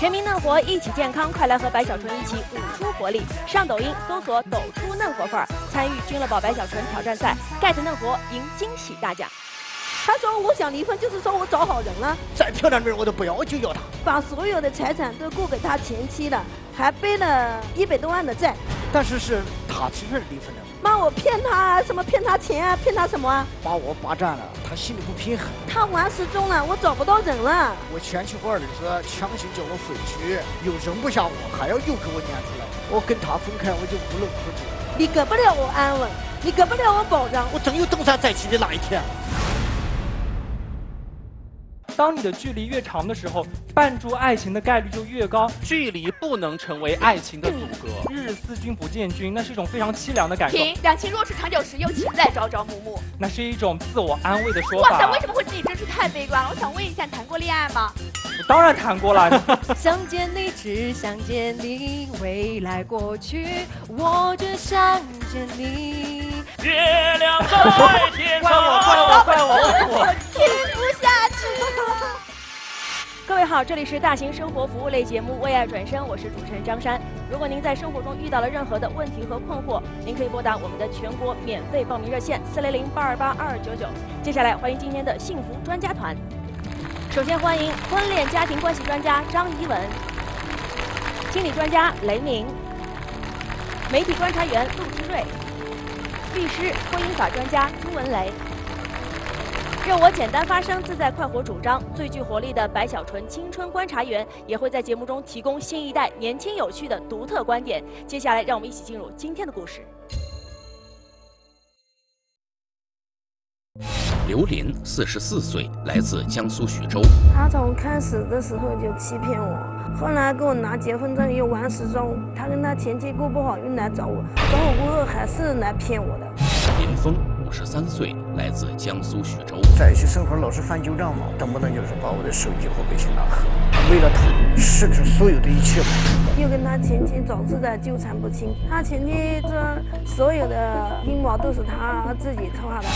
全民嫩活，一起健康，快来和白小纯一起舞出活力！上抖音搜索“抖出嫩活范儿”，参与君乐宝白小纯挑战赛，get 嫩活赢惊喜大奖。他说我想离婚，就是说我找好人了。再漂亮的人我都不要就要他，把所有的财产都过给他前妻了，还背了一百多万的债。但是是他提出离婚的，骂我骗他什么骗他钱啊，骗他什么啊？把我霸占了，他心里不平衡。他玩失踪了，我找不到人了。我前妻和儿子，强行叫我回去，又容不下我，还要又给我撵出来。我跟他分开，我就无路可走。你给不了我安稳，你给不了我保障。我总有东山再起的那一天。当你的距离越长的时候，绊住爱情的概率就越高。距离不能成为爱情的阻隔。日日思君不见君，那是一种非常凄凉的感受。停，两情若是长久时，又岂在朝朝暮暮？那是一种自我安慰的说法。哇塞，为什么会自己真是太悲观了？我想问一下，谈过恋爱吗？我当然谈过了。想见你，只想见你，未来过去，我只想见你。月亮在天上，怪我，怪我，怪我，我听不下去。各位好，这里是大型生活服务类节目《为爱转身》，我是主持人张珊。如果您在生活中遇到了任何的问题和困惑，您可以拨打我们的全国免费报名热线四零零八二八二二九九。接下来欢迎今天的幸福专家团。首先欢迎婚恋家庭关系专家张怡文，心理专家雷鸣，媒体观察员陆之瑞，律师婚姻法专家朱文雷。任我简单发声，自在快活主张，最具活力的白小纯青春观察员也会在节目中提供新一代年轻有趣的独特观点。接下来，让我们一起进入今天的故事。刘林，四十四岁，来自江苏徐州。他从开始的时候就欺骗我，后来给我拿结婚证又玩失踪。他跟他前妻过不好，又来找我，找我过后还是来骗我的。林峰，五十三岁，来自江苏徐州。在一起生活老是翻旧账嘛，动不能就是把我的手机和微信拿黑。为了他，失去所有的一切。又跟他前妻总是在纠缠不清。他前妻说所有的阴谋都是他自己策划的，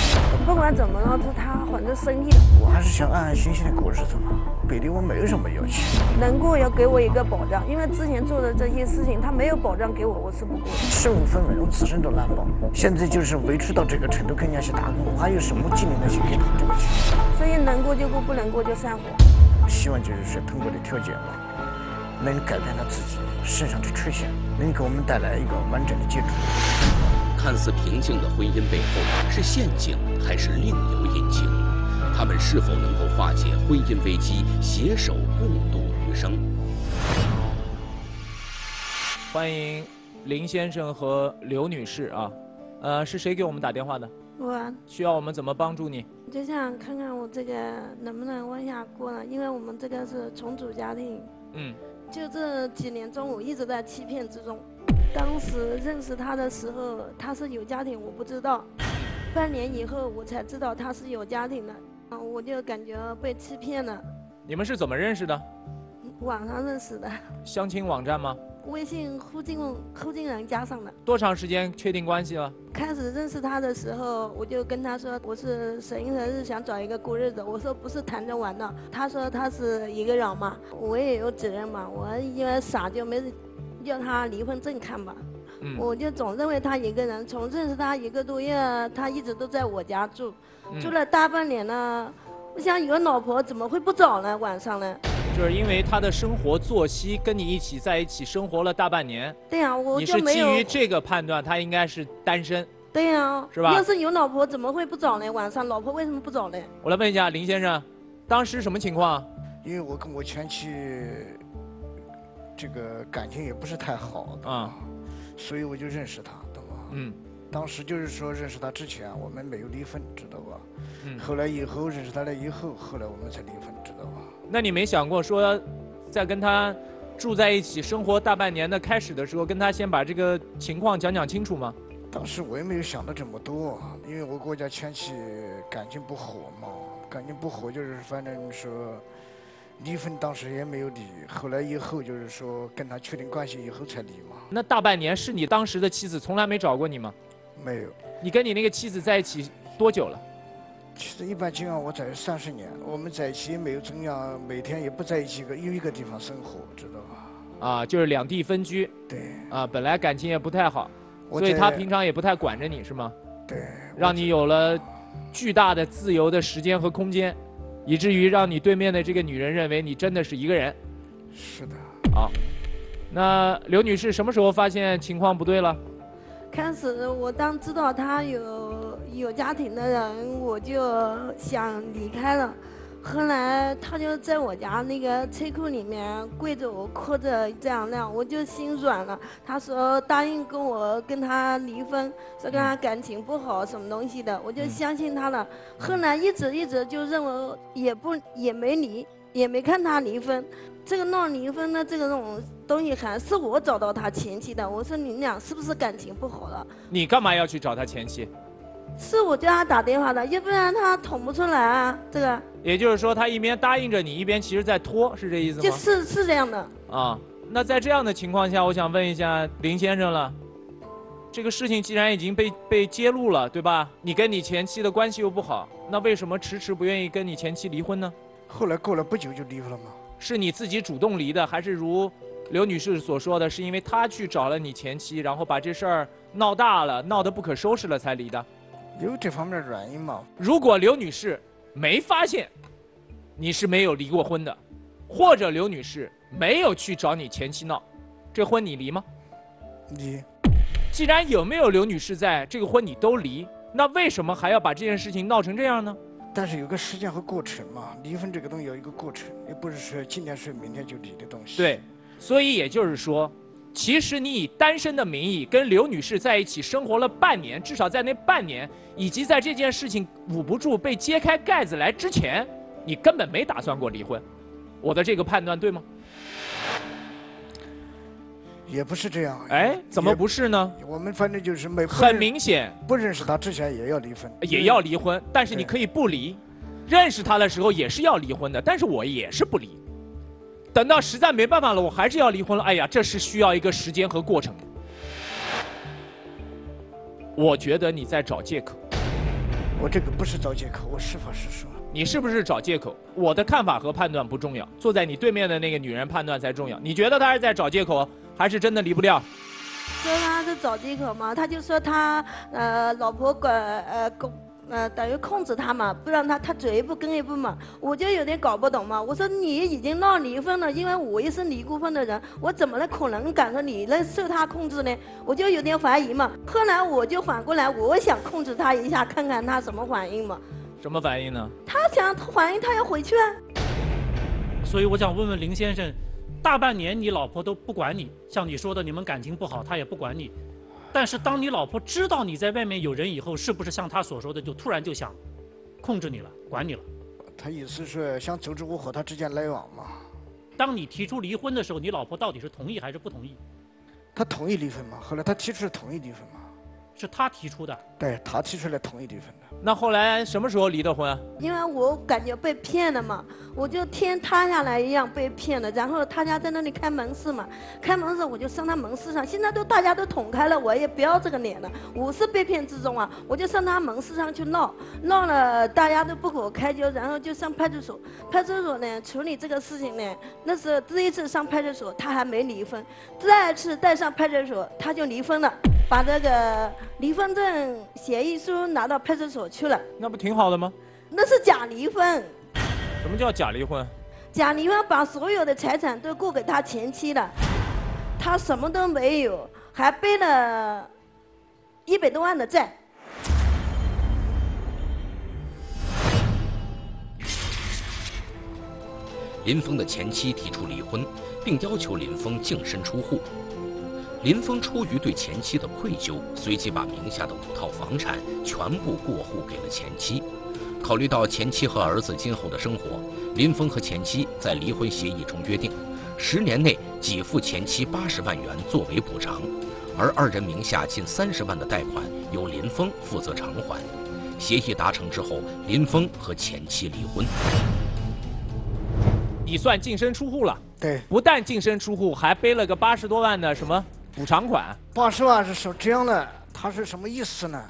不管怎么着，是他反正生意的。我还是想安安心心的过日子嘛，别的我没有什么要求。能过要给我一个保障，因为之前做的这些事情他没有保障给我，我是不过的。身无分文，我自身都难保。现在就是维持到这个程度，跟人家去打工，我还有什么技能能去给他对不起？所以能过就过，不能过就散伙。希望就是说通过的条件嘛，能改变他自己身上的缺陷，能给我们带来一个完整的结局。看似平静的婚姻背后是陷阱还是另有隐情？他们是否能够化解婚姻危机，携手共度余生？欢迎林先生和刘女士啊，呃，是谁给我们打电话的？我需要我们怎么帮助你？就想看看我这个能不能往下过了，因为我们这个是重组家庭，嗯，就这几年中我一直在欺骗之中。当时认识他的时候，他是有家庭，我不知道。半年以后我才知道他是有家庭的，嗯，我就感觉被欺骗了。你们是怎么认识的？网上认识的，相亲网站吗？微信互进互进人加上的。多长时间确定关系了？开始认识他的时候，我就跟他说我是省一省日想找一个过日子。我说不是谈着玩的。他说他是一个人嘛，我也有责任嘛。我因为傻就没要他离婚证看吧。嗯我就总认为他一个人。从认识他一个多月，他一直都在我家住，嗯住了大半年了。我想有老婆怎么会不找呢？晚上呢？就是因为他的生活作息跟你一起在一起生活了大半年，对呀、我你就是没有。基于这个判断，他应该是单身。对呀、是吧要是有老婆怎么会不找呢？晚上老婆为什么不找呢？我来问一下林先生，当时什么情况？因为我跟我前妻这个感情也不是太好，啊，所以我就认识他，懂吗？嗯当时就是说认识他之前我们没有离婚，知道吧？嗯，后来以后认识他了以后，后来我们才离婚，知道吧？那你没想过说，在跟他住在一起生活大半年的开始的时候，跟他先把这个情况讲讲清楚吗？当时我也没有想到这么多，因为我跟我家前妻感情不和嘛，感情不和就是反正说离婚，当时也没有离，后来以后就是说跟他确定关系以后才离嘛，那大半年是你当时的妻子从来没找过你吗？没有，你跟你那个妻子在一起多久了？其实一般情况我在三十年，我们在一起也没有怎样，每天也不在一起一个又一个地方生活，知道吧？啊，就是两地分居对，啊，本来感情也不太好，所以他平常也不太管着你是吗？对，让你有了巨大的自由的时间和空间，以至于让你对面的这个女人认为你真的是一个人。是的，那刘女士什么时候发现情况不对了？开始我当知道他有有家庭的人，我就想离开了。后来他就在我家那个车库里面跪着我哭着这样那样，我就心软了。他说答应跟我跟他离婚，说跟他感情不好什么东西的，我就相信他了。后来一直一直就认为也不也没离，也没看他离婚。这个闹离婚的这个种东西还是我找到他前妻的。我说你俩是不是感情不好了？你干嘛要去找他前妻？是我叫他打电话的，要不然他捅不出来啊。这个也就是说，他一边答应着你，一边其实在拖，是这意思吗？就是是这样的。啊，那在这样的情况下，我想问一下林先生了，这个事情既然已经被被揭露了，对吧？你跟你前妻的关系又不好，那为什么迟迟不愿意跟你前妻离婚呢？后来过了不久就离婚了嘛。是你自己主动离的，还是如刘女士所说的，是因为他去找了你前妻，然后把这事儿闹大了，闹得不可收拾了才离的？有这方面原因吗？如果刘女士没发现你是没有离过婚的，或者刘女士没有去找你前妻闹，这婚你离吗？离，既然有没有刘女士在，这个婚你都离，那为什么还要把这件事情闹成这样呢？但是有个时间和过程嘛。离婚这个东西有一个过程，也不是说今天睡明天就离的东西。对，所以也就是说，其实你以单身的名义跟刘女士在一起生活了半年，至少在那半年，以及在这件事情捂不住被揭开盖子来之前，你根本没打算过离婚。我的这个判断对吗？也不是这样。哎，怎么不是呢？我们反正就是没很明显不认识他之前也要离婚，也要离婚，但是你可以不离。认识他的时候也是要离婚的，但是我也是不离。等到实在没办法了，我还是要离婚了。哎呀，这是需要一个时间和过程的。我觉得你在找借口，我这个不是找借口，我实话实说。你是不是找借口？我的看法和判断不重要，坐在你对面的那个女人判断才重要。你觉得她是在找借口，还是真的离不掉？说他是找借口嘛，他就说他呃老婆管呃控呃等于控制他嘛，不让他他走一步跟一步嘛，我就有点搞不懂嘛。我说你已经闹离婚了，因为我也是离过婚的人，我怎么能可能敢说你能受他控制呢？我就有点怀疑嘛。后来我就反过来，我想控制他一下，看看他什么反应嘛。什么反应呢？他想反应，他要回去啊。所以我想问问林先生，大半年你老婆都不管你，像你说的，你们感情不好，她也不管你。但是当你老婆知道你在外面有人以后，是不是像她所说的，就突然就想控制你了，管你了？他意思是想阻止我和他之间来往嘛。当你提出离婚的时候，你老婆到底是同意还是不同意？他同意离婚嘛，后来他提出了同意离婚嘛，是她提出的。对他提出来同意离婚的。那后来什么时候离的婚？因为我感觉被骗了嘛，我就天塌下来一样被骗了。然后他家在那里开门市嘛，开门市我就上他门市上。现在都大家都捅开了，我也不要这个脸了。我是被骗之中啊，我就上他门市上去闹，闹了大家都不给我开交，然后就上派出所。派出所呢处理这个事情呢，那是第一次上派出所，他还没离婚。第二次带上派出所，他就离婚了，把这个离婚证、协议书拿到派出所去了。那不挺好的吗？那是假离婚。什么叫假离婚？假离婚把所有的财产都过给他前妻了，他什么都没有，还背了一百多万的债。林峰的前妻提出离婚，并要求林峰净身出户。林峰出于对前妻的愧疚，随即把名下的五套房产全部过户给了前妻。考虑到前妻和儿子今后的生活，林峰和前妻在离婚协议中约定，十年内给付前妻八十万元作为补偿，而二人名下近三十万的贷款由林峰负责偿还。协议达成之后，林峰和前妻离婚。你算净身出户了，对，不但净身出户，还背了个八十多万的什么补偿款？八十万是说这样的，他是什么意思呢？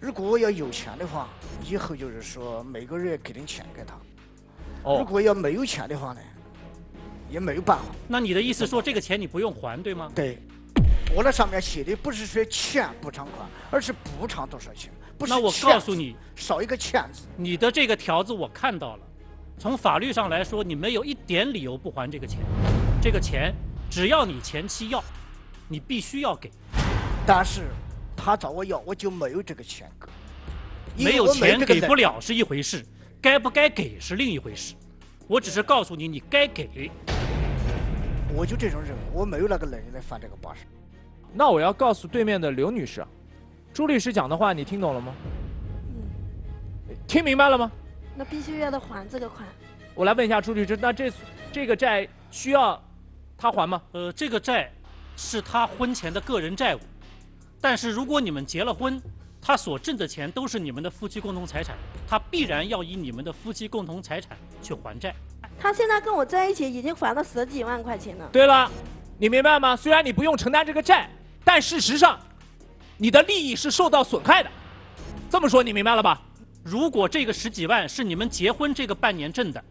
如果我要有钱的话，以后就是说每个月给点钱给他。如哦，果要没有钱的话呢，也没有办法。那你的意思说这个钱你不用还，对吗？对，我那上面写的不是说欠补偿款，而是补偿多少钱。不是那我告诉你，少一个欠字。你的这个条子我看到了，从法律上来说，你没有一点理由不还这个钱。这个钱只要你前妻要，你必须要给。但是他找我要，我就没有这个钱没有钱给不了是一回事，该不该给是另一回事。我只是告诉你，你该给。我就这种人，我没有那个能力来翻这个八十。那我要告诉对面的刘女士啊，朱律师讲的话你听懂了吗？嗯，听明白了吗？那必须要他还这个款。我来问一下朱律师，那这这个债需要他还吗？呃，这个债是他婚前的个人债务，但是如果你们结了婚，他所挣的钱都是你们的夫妻共同财产，他必然要以你们的夫妻共同财产去还债。他现在跟我在一起已经还了十几万块钱了。对了，你明白吗？虽然你不用承担这个债，但事实上，你的利益是受到损害的。这么说你明白了吧？如果这个十几万是你们结婚这个半年挣的，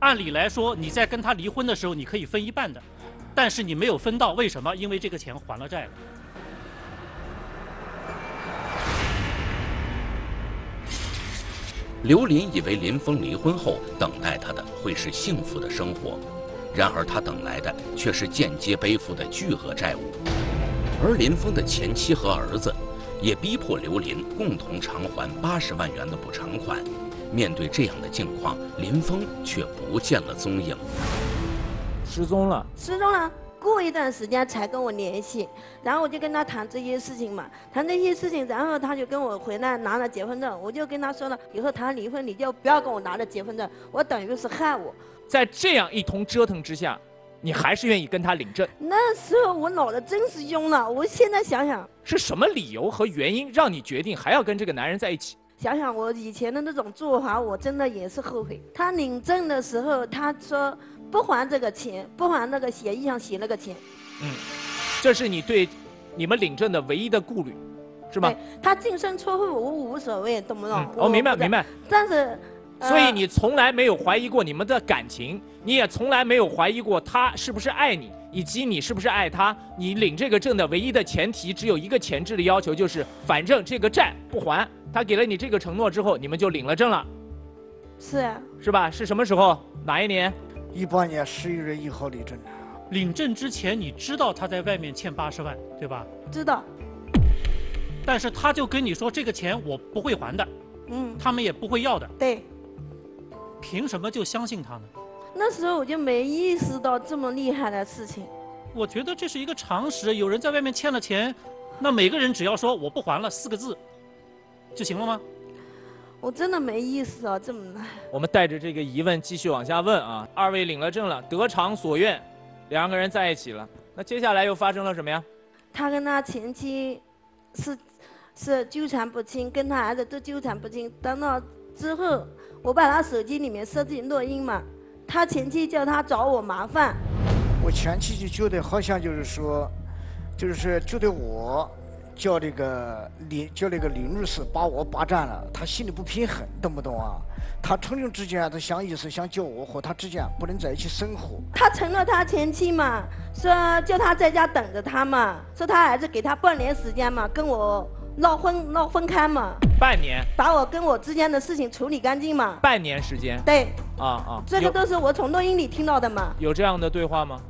按理来说你在跟他离婚的时候你可以分一半的，但是你没有分到，为什么？因为这个钱还了债了。刘林以为林峰离婚后等待他的会是幸福的生活，然而他等来的却是间接背负的巨额债务，而林峰的前妻和儿子也逼迫刘林共同偿还八十万元的补偿款。面对这样的境况，林峰却不见了踪影。失踪了。失踪了，过一段时间才跟我联系，然后我就跟他谈这些事情嘛，谈这些事情，然后他就跟我回来拿了结婚证，我就跟他说了，以后谈离婚你就不要跟我拿着结婚证，我等于是害我。在这样一通折腾之下，你还是愿意跟他领证，那时候我脑子真是晕了，我现在想想，是什么理由和原因让你决定还要跟这个男人在一起？想想我以前的那种做法，我真的也是后悔。他领证的时候，他说不还这个钱，不还那个协议上写那个钱，嗯这是你对你们领证的唯一的顾虑，是吗对？他净身出户我无所谓，懂不懂？嗯，我明白明。白。但是，呃所以你从来没有怀疑过你们的感情，你也从来没有怀疑过他是不是爱你，以及你是不是爱他。你领这个证的唯一的前提只有一个前置的要求，就是反正这个债不还。他给了你这个承诺之后，你们就领了证了，是啊，是吧？是什么时候？哪一年？一八年十一月一号领证的。领证之前你知道他在外面欠八十万，对吧？知道，但是他就跟你说这个钱我不会还的，嗯，他们也不会要的，对。凭什么就相信他呢？那时候我就没意识到这么厉害的事情。我觉得这是一个常识，有人在外面欠了钱，那每个人只要说我不还了四个字，就行了吗？我真的没意思啊这么难。我们带着这个疑问继续往下问啊。二位领了证了，得偿所愿，两个人在一起了。那接下来又发生了什么呀？他跟他前妻是是纠缠不清，跟他儿子都纠缠不清。等到之后，我把他手机里面设置录音嘛，他前妻叫他找我麻烦，我前妻就觉得好像就是说，就是觉得我叫那个李叫那个李律师把我霸占了，他心里不平衡，懂不懂啊？她突然之间，他想意思想叫我和他之间不能在一起生活。他承诺他前妻嘛，说叫他在家等着他嘛，说他儿子给他半年时间嘛，跟我闹分闹分开嘛，半年，把我跟我之间的事情处理干净嘛。半年时间对，啊啊。这个都是我从录音里听到的嘛。有有这样的对话吗？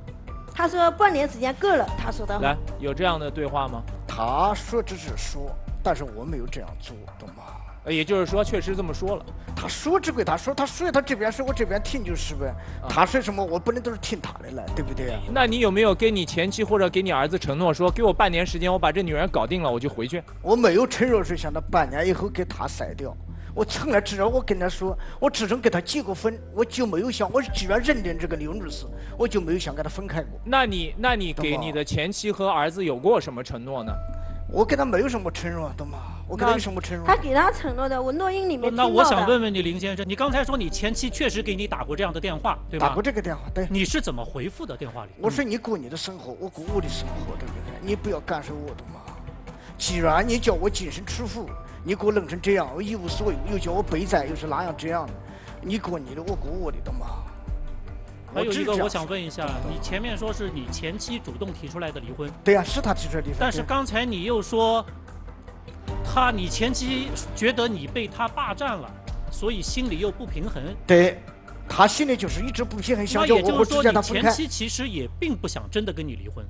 他说半年时间够了，他说的来。，有这样的对话吗？他说只是说，但是我没有这样做，懂吗？呃也就是说，确实这么说了。他说只归他说，他说他这边说，我这边听就是呗。他说什么，我不能都是听他的了，对不对啊？那你有没有跟你前妻或者给你儿子承诺说，给我半年时间，我把这女人搞定了，我就回去？我没有承诺是想到半年以后给他甩掉。我从来只要我跟他说，我自从跟他结过婚，我就没有想，我既然认定这个刘女士，我就没有想跟他分开过。那你那你给你的前妻和儿子有过什么承诺呢？我跟他没有什么承诺，懂吗？我跟他有什么承诺他？给他承诺的，我录音里面听到的。那我想问问你，林先生，你刚才说你前妻确实给你打过这样的电话，对吧打过？这个电话，对。你是怎么回复的电话里？我说你过你的生活，我过我的生活，对不对？你不要干涉我懂吗。既然你叫我净身出户，你给我弄成这样，我一无所有，又叫我背债，又是那样这样的，你过你的，我过我的，懂吗？还有一个，只这样我想问一下，你前面说是你前妻主动提出来的离婚，对呀、是他提出来的离婚。但是刚才你又说，他你前妻觉得你被他霸占了，所以心里又不平衡。对，他心里就是一直不平衡，那想叫也就是说，我之间你他分开。前妻其实也并不想真的跟你离婚。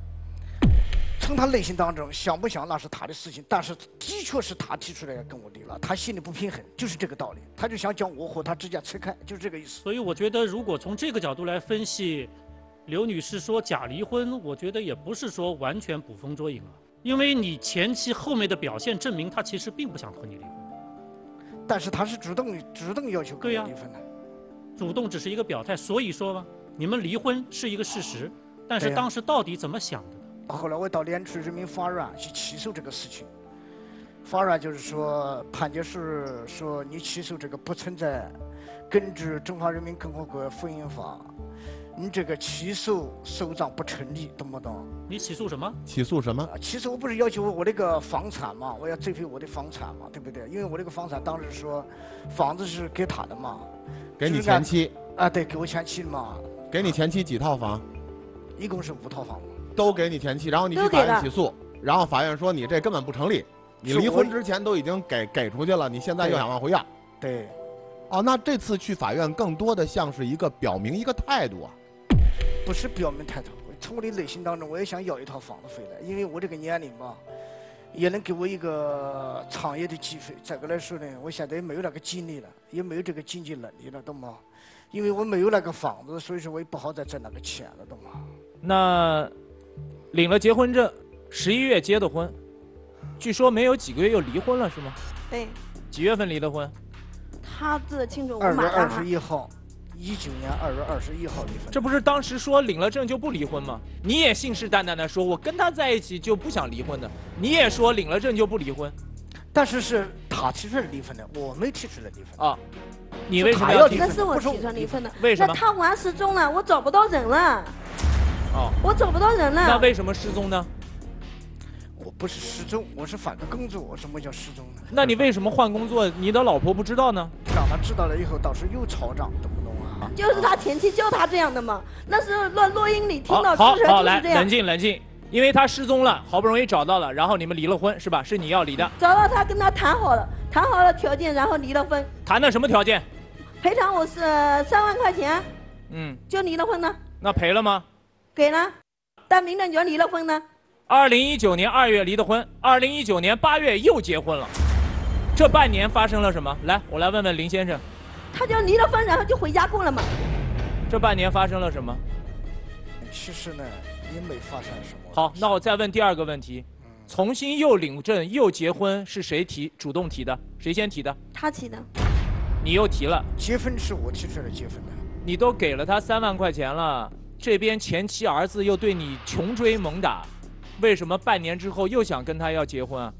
从他内心当中想不想那是他的事情，但是的确是他提出来要跟我离了，他心里不平衡，就是这个道理，他就想将我和他之间拆开，就是这个意思。所以我觉得，如果从这个角度来分析，刘女士说假离婚，我觉得也不是说完全捕风捉影啊，因为你前期后面的表现证明他其实并不想和你离婚，但是他是主动主动要求离婚的，主动只是一个表态。所以说嘛，你们离婚是一个事实，但是当时到底怎么想的呢？后来我到莲池人民法院去起诉这个事情，法院就是说判决是说你起诉这个不存在根据《中华人民共和国婚姻法》，你这个起诉诉状不成立，懂不懂？你起诉什么？起诉什么？啊，其实我不是要求我那个房产嘛，我要追回我的房产嘛，对不对？因为我那个房产当时说房子是给他的嘛，给你前妻，啊，对，给我前妻的嘛，给你前妻几套房？一共是五套房嘛。都给你前妻，然后你去法院起诉，然后法院说你这根本不成立，你离婚之前都已经给给出去了，你现在又想往回要。对，哦，那这次去法院更多的像是一个表明一个态度啊。不是表明态度，从我的内心当中，我也想要一套房子回来，因为我这个年龄嘛，也能给我一个创业的机会。再个来说呢，我现在也没有那个精力了，也没有这个经济能力了，懂吗？因为我没有那个房子，所以说我也不好再挣那个钱了，懂吗？那领了结婚证，十一月结的婚，据说没有几个月又离婚了，是吗？对，几月份离的婚？他记得清楚，我二月二上十一号，一九年二月二十一号离婚。这不是当时说领了证就不离婚吗？你也信誓旦旦的说，我跟他在一起就不想离婚的。你也说领了证就不离婚但是是他提出来离婚的，我没提出来离婚。啊？你为什么要提婚？那是我不提出来离婚的。为什么？那他玩失踪了，我找不到人了，哦，我找不到人了。那为什么失踪呢？我不是失踪，我是反着工作，我什么叫失踪呢？那你为什么换工作？你的老婆不知道呢？让他知道了以后，到时候又吵仗，懂不懂啊？就是他前妻教他这样的嘛。那时候录录音里听到好好，之前就来冷是这样。静冷静，因为他失踪了，好不容易找到了，然后你们离了婚是吧？是你要离的，找到他跟他谈好了，谈好了条件，然后离了婚，谈的什么条件？赔偿我是三万块钱，嗯，就离了婚呢，那赔了吗？给了，但民政局离了婚呢。二零一九年二月离的婚，二零一九年八月又结婚了，这半年发生了什么？来，我来问问林先生，他就离了婚，然后就回家过了嘛。这半年发生了什么？其实呢，也没发生什么。好，那我再问第二个问题，重新又领证又结婚是谁提主动提的？谁先提的？他提的，你又提了，结婚是我提出来结婚的，你都给了他三万块钱了，这边前妻儿子又对你穷追猛打，为什么半年之后又想跟他要结婚啊？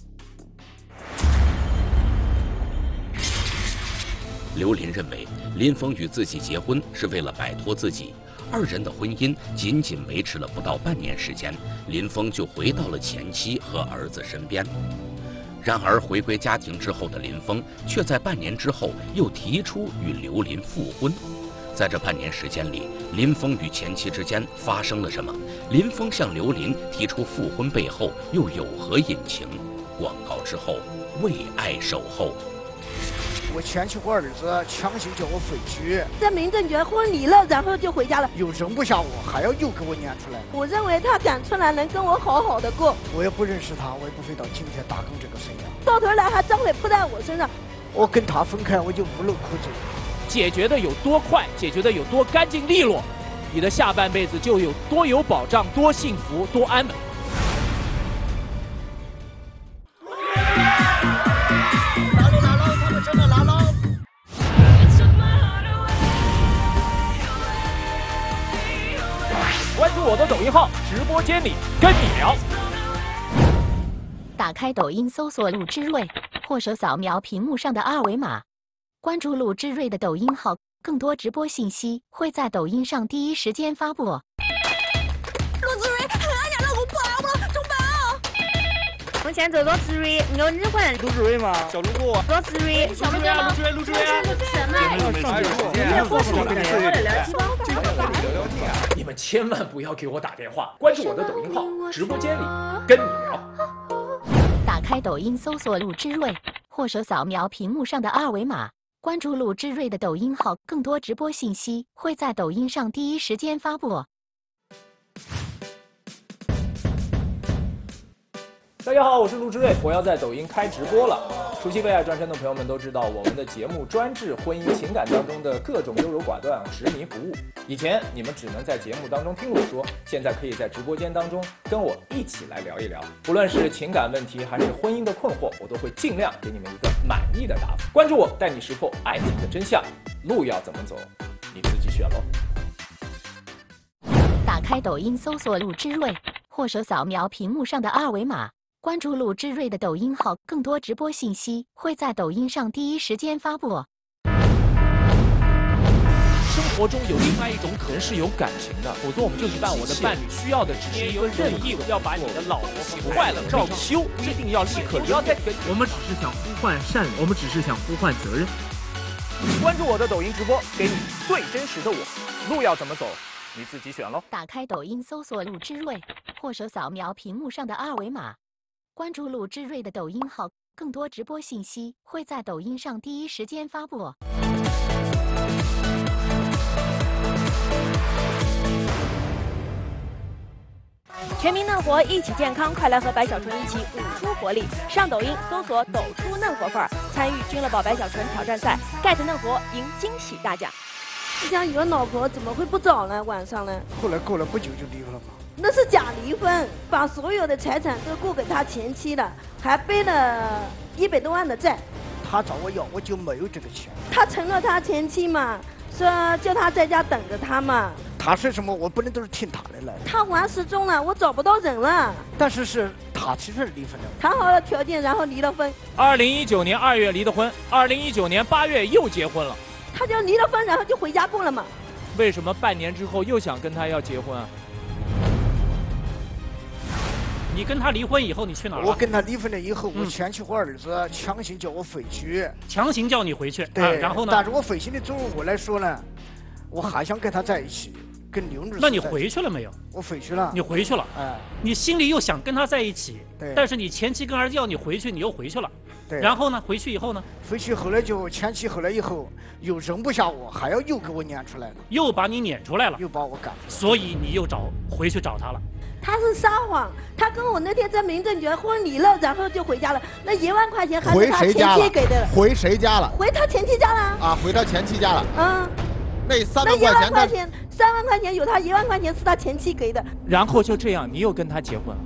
刘林认为，林峰与自己结婚是为了摆脱自己。二人的婚姻仅仅维持了不到半年时间，林峰就回到了前妻和儿子身边。然而，回归家庭之后的林峰，却在半年之后又提出与刘林复婚。在这半年时间里，林峰与前妻之间发生了什么？林峰向刘林提出复婚背后又有何隐情？广告之后，为爱守候。我前妻和儿子强行叫我回去，在民政局婚离了，然后就回家了。又容不下我，还要又给我撵出来。我认为他敢出来能跟我好好的过，我也不认识他，我也不会到今天打工这个生涯。到头来还脏水扑在我身上。我跟他分开，我就无路可走。解决的有多快，解决的有多干净利落，你的下半辈子就有多有保障、多幸福、多安稳。拿喽拿喽，他们真的拿喽。关注我的抖音号，直播间里跟你聊。打开抖音搜索“陆之瑞”，或者扫描屏幕上的二维码，关注鲁智瑞的抖音号，更多直播信息会在抖音上第一时间发布。陆子睿，俺家老公不爱我了，怎么办啊？现在罗志瑞，我日魂。陆志瑞吗？小卢果。罗志瑞，小卢啊，鲁智瑞，鲁智瑞啊。什么？上节目，今天我是我的聊天你们千万不要给我打电话，关注我的抖音号，直播间里跟你聊。打开抖音搜索陆之瑞，或者扫描屏幕上的二维码，关注鲁智瑞的抖音号，更多直播信息会在抖音上第一时间发布。大家好，我是陆之瑞，我要在抖音开直播了。熟悉为爱转身的朋友们都知道，我们的节目专治婚姻情感当中的各种优柔寡断、执迷不悟。以前你们只能在节目当中听我说，现在可以在直播间当中跟我一起来聊一聊。不论是情感问题还是婚姻的困惑，我都会尽量给你们一个满意的答复。关注我，带你识破爱情的真相。路要怎么走，你自己选喽。打开抖音搜索陆之瑞，或者扫描屏幕上的二维码。关注陆之瑞的抖音号，更多直播信息会在抖音上第一时间发布。生活中有另外一种可能是有感情的，否则我们就一半。我的伴侣需要的只是一个任意，要把你的老婆坏了照修，一定要立刻不要再跟。我们只是想呼唤善，我们只是想呼唤责任。关注我的抖音直播，给你最真实的我。路要怎么走，你自己选喽。打开抖音搜索陆之瑞，或者扫描屏幕上的二维码。关注鲁智瑞的抖音号，更多直播信息会在抖音上第一时间发布。全民嫩活，一起健康，快来和白小纯一起舞出活力！上抖音搜索“抖出嫩活范儿”，参与君乐宝白小纯挑战赛，get 嫩活，赢惊喜大奖。你想有老婆怎么会不找呢？晚上呢？后来过了不久就离了嘛。那是假离婚，把所有的财产都过给他前妻了，还背了一百多万的债。他找我要，我就没有这个钱。他成了他前妻嘛，说叫他在家等着他嘛。他说什么，我不能都是听他的了。他玩失踪了，我找不到人了。但是是他其实离婚了，谈好了条件，然后离了婚。二零一九年二月离的婚，二零一九年八月又结婚了。他就离了婚，然后就回家过了嘛。为什么半年之后又想跟他要结婚啊？你跟他离婚以后，你去哪儿了？我跟他离婚了以后，我前妻和儿子强行叫我回去，强行叫你回去。对，然后呢？但是我回去的作为我来说呢，我还想跟他在一起，跟刘女士。那你回去了没有？我回去了。你回去了？哎，你心里又想跟他在一起，对。但是你前妻跟儿子要你回去，你又回去了。对。然后呢？回去以后呢？回去后来就前妻后来以后又容不下我，还要又给我撵出来了。又把你撵出来了。又把我赶。所以你又找回去找他了。他是撒谎，他跟我那天在民政局婚礼了，然后就回家了。那一万块钱还是他前妻给的。回谁家了？回他前妻家了。啊，回他前妻家了。嗯，那三万块钱，块钱三万块钱有他一万块钱是他前妻给的。然后就这样，你又跟他结婚了。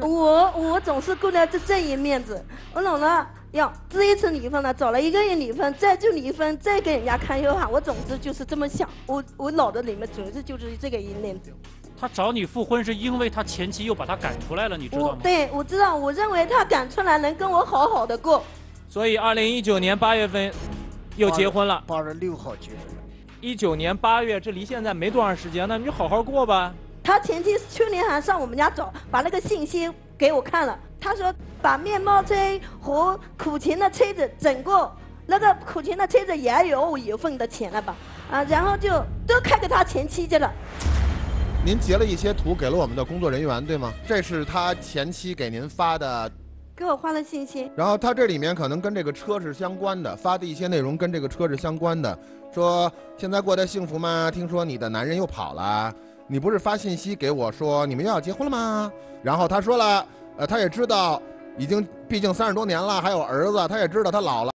我我总是顾着这正义面子，我懂了。要这一次离婚了，找了一个月离婚，再就离婚，再给人家看优哈。我总之就是这么想，我我脑子里面总是就是这个一念。他找你复婚是因为他前妻又把他赶出来了，你知道吗？对，我知道。我认为他赶出来能跟我好好的过。所以，二零一九年八月份又结婚了。八月六号结婚。一九年八月，这离现在没多长时间，那你就好好过吧。他前妻去年还上我们家找，把那个信息给我看了。他说把面包车和苦情的车子整个那个苦情的车子也有我一份的钱了吧？啊，然后就都开给他前妻去了。您截了一些图给了我们的工作人员，对吗？这是他前期给您发的，给我发的信息。然后他这里面可能跟这个车是相关的，发的一些内容跟这个车是相关的。说现在过得幸福吗？听说你的男人又跑了，你不是发信息给我说你们又要结婚了吗？然后他说了，呃，他也知道，已经毕竟三十多年了，还有儿子，他也知道他老了。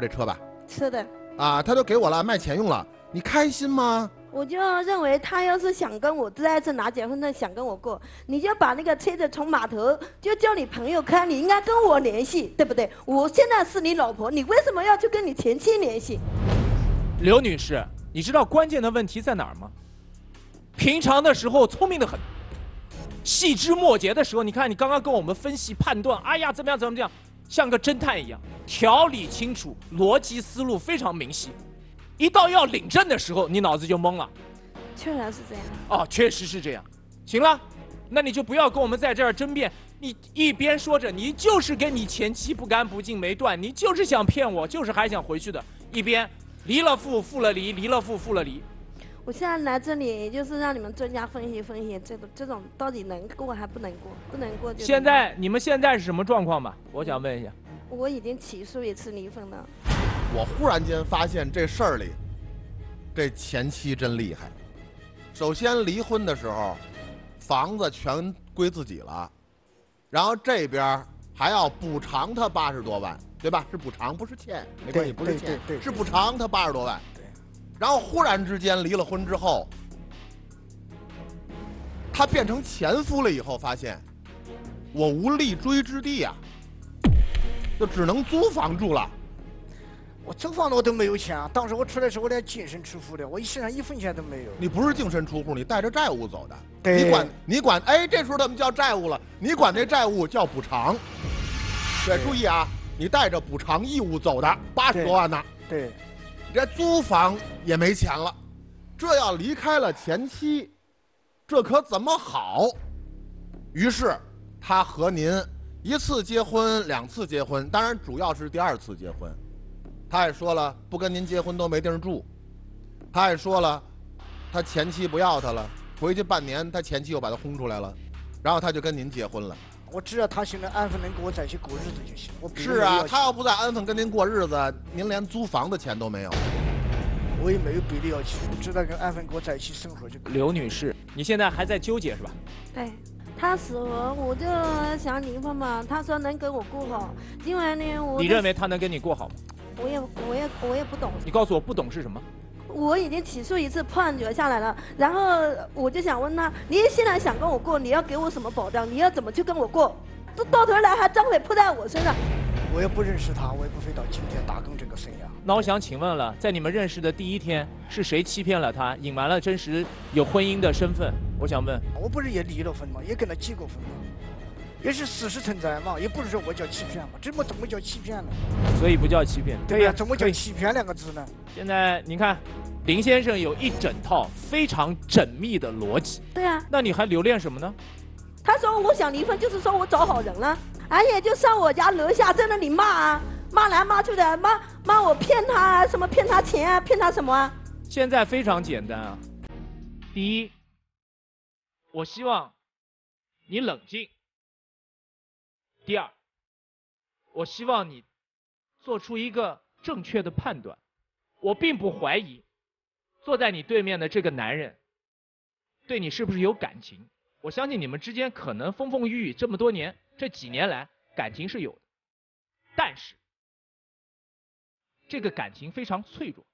这车吧，是的，啊，他都给我了，卖钱用了，你开心吗？我就认为他要是想跟我再次拿结婚证，想跟我过，你就把那个车子从码头就叫你朋友开，你应该跟我联系，对不对？我现在是你老婆，你为什么要去跟你前妻联系？刘女士，你知道关键的问题在哪儿吗？平常的时候聪明的很，细枝末节的时候，你看你刚刚跟我们分析判断，哎呀怎么样怎么样，像个侦探一样，条理清楚，逻辑思路非常明晰。一到要领证的时候，你脑子就懵了。确实是这样。哦，确实是这样。行了，那你就不要跟我们在这儿争辩。你一边说着你就是跟你前妻不干不净没断，你就是想骗我，就是还想回去的，一边离了复复了离，离了复复了离。我现在来这里，也就是让你们专家分析分析，这种这种到底能过还不能过？不能过就。现在你们现在是什么状况吧？我想问一下。我已经起诉一次离婚了。我忽然间发现这事儿里，这前妻真厉害。首先离婚的时候，房子全归自己了，然后这边还要补偿他八十多万，对吧？是补偿，不是欠，没关系，不是欠，是补偿他八十多万。然后忽然之间离了婚之后，他变成前夫了以后，发现我无立锥之地啊，就只能租房住了。我租房子我都没有钱啊！当时我出来时候我连净身出户的，我身上一分钱都没有。你不是净身出户，你带着债务走的。对你管你管，哎，这时候他们叫债务了，你管这债务叫补偿。对，注意啊，你带着补偿义务走的，八十多万呢。对，这租房也没钱了，这要离开了前妻，这可怎么好？于是他和您一次结婚，两次结婚，当然主要是第二次结婚。他也说了，不跟您结婚都没地儿住。他也说了，他前妻不要他了，回去半年，他前妻又把他轰出来了，然后他就跟您结婚了。我知道他现在安分能跟我在一起过日子就行。我是啊，他要不在安分跟您过日子，您连租房的钱都没有。我也没有别的要求，我知道跟安分跟我在一起生活就可以。刘女士，你现在还在纠结是吧？对，他死了我就想离婚嘛。他说能跟我过好，因为呢，我你认为他能跟你过好吗？我也我也我也不懂。你告诉我不懂是什么？我已经起诉一次判决下来了，然后我就想问他，你现在想跟我过，你要给我什么保障？你要怎么去跟我过？这到头来还张嘴扑在我身上。我也不认识他，我也不会到今天打工这个生涯。那我想请问了，在你们认识的第一天，是谁欺骗了他，隐瞒了真实有婚姻的身份？我想问，我不是也离了婚吗？也跟他结过婚吗？也是事实存在嘛，也不是说我叫欺骗嘛，这么怎么叫欺骗呢？所以不叫欺骗。对呀，怎么叫欺骗两个字呢？现在你看，林先生有一整套非常缜密的逻辑。对啊。那你还留恋什么呢？他说我想离婚，就是说我找好人了，而且就上我家楼下在那里骂啊，骂来骂去的，骂骂我骗他啊，什么骗他钱啊，骗他什么啊？现在非常简单啊。第一，我希望你冷静。第二，我希望你做出一个正确的判断。我并不怀疑坐在你对面的这个男人对你是不是有感情。我相信你们之间可能风风雨雨这么多年，这几年来感情是有的，但是这个感情非常脆弱，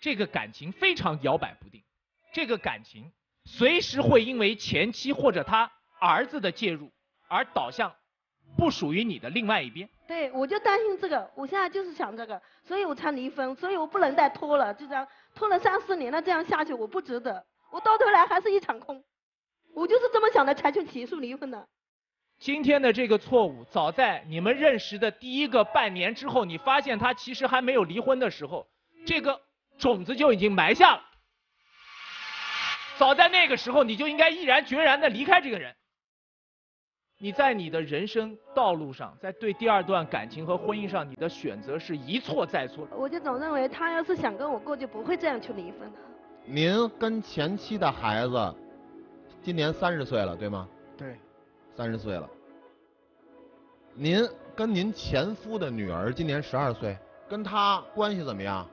这个感情非常摇摆不定，这个感情随时会因为前妻或者他儿子的介入而导向。不属于你的另外一边。对，我就担心这个，我现在就是想这个，所以我才离婚，所以我不能再拖了，就这样拖了三四年了，这样下去我不值得，我到头来还是一场空，我就是这么想的才去起诉离婚的。今天的这个错误，早在你们认识的第一个半年之后，你发现他其实还没有离婚的时候，这个种子就已经埋下了。早在那个时候，你就应该毅然决然的离开这个人。你在你的人生道路上，在对第二段感情和婚姻上，你的选择是一错再错。我就总认为他要是想跟我过，就不会这样去离婚的。您跟前妻的孩子今年三十岁了，对吗？对，三十岁了。您跟您前夫的女儿今年十二岁，跟他关系怎么样？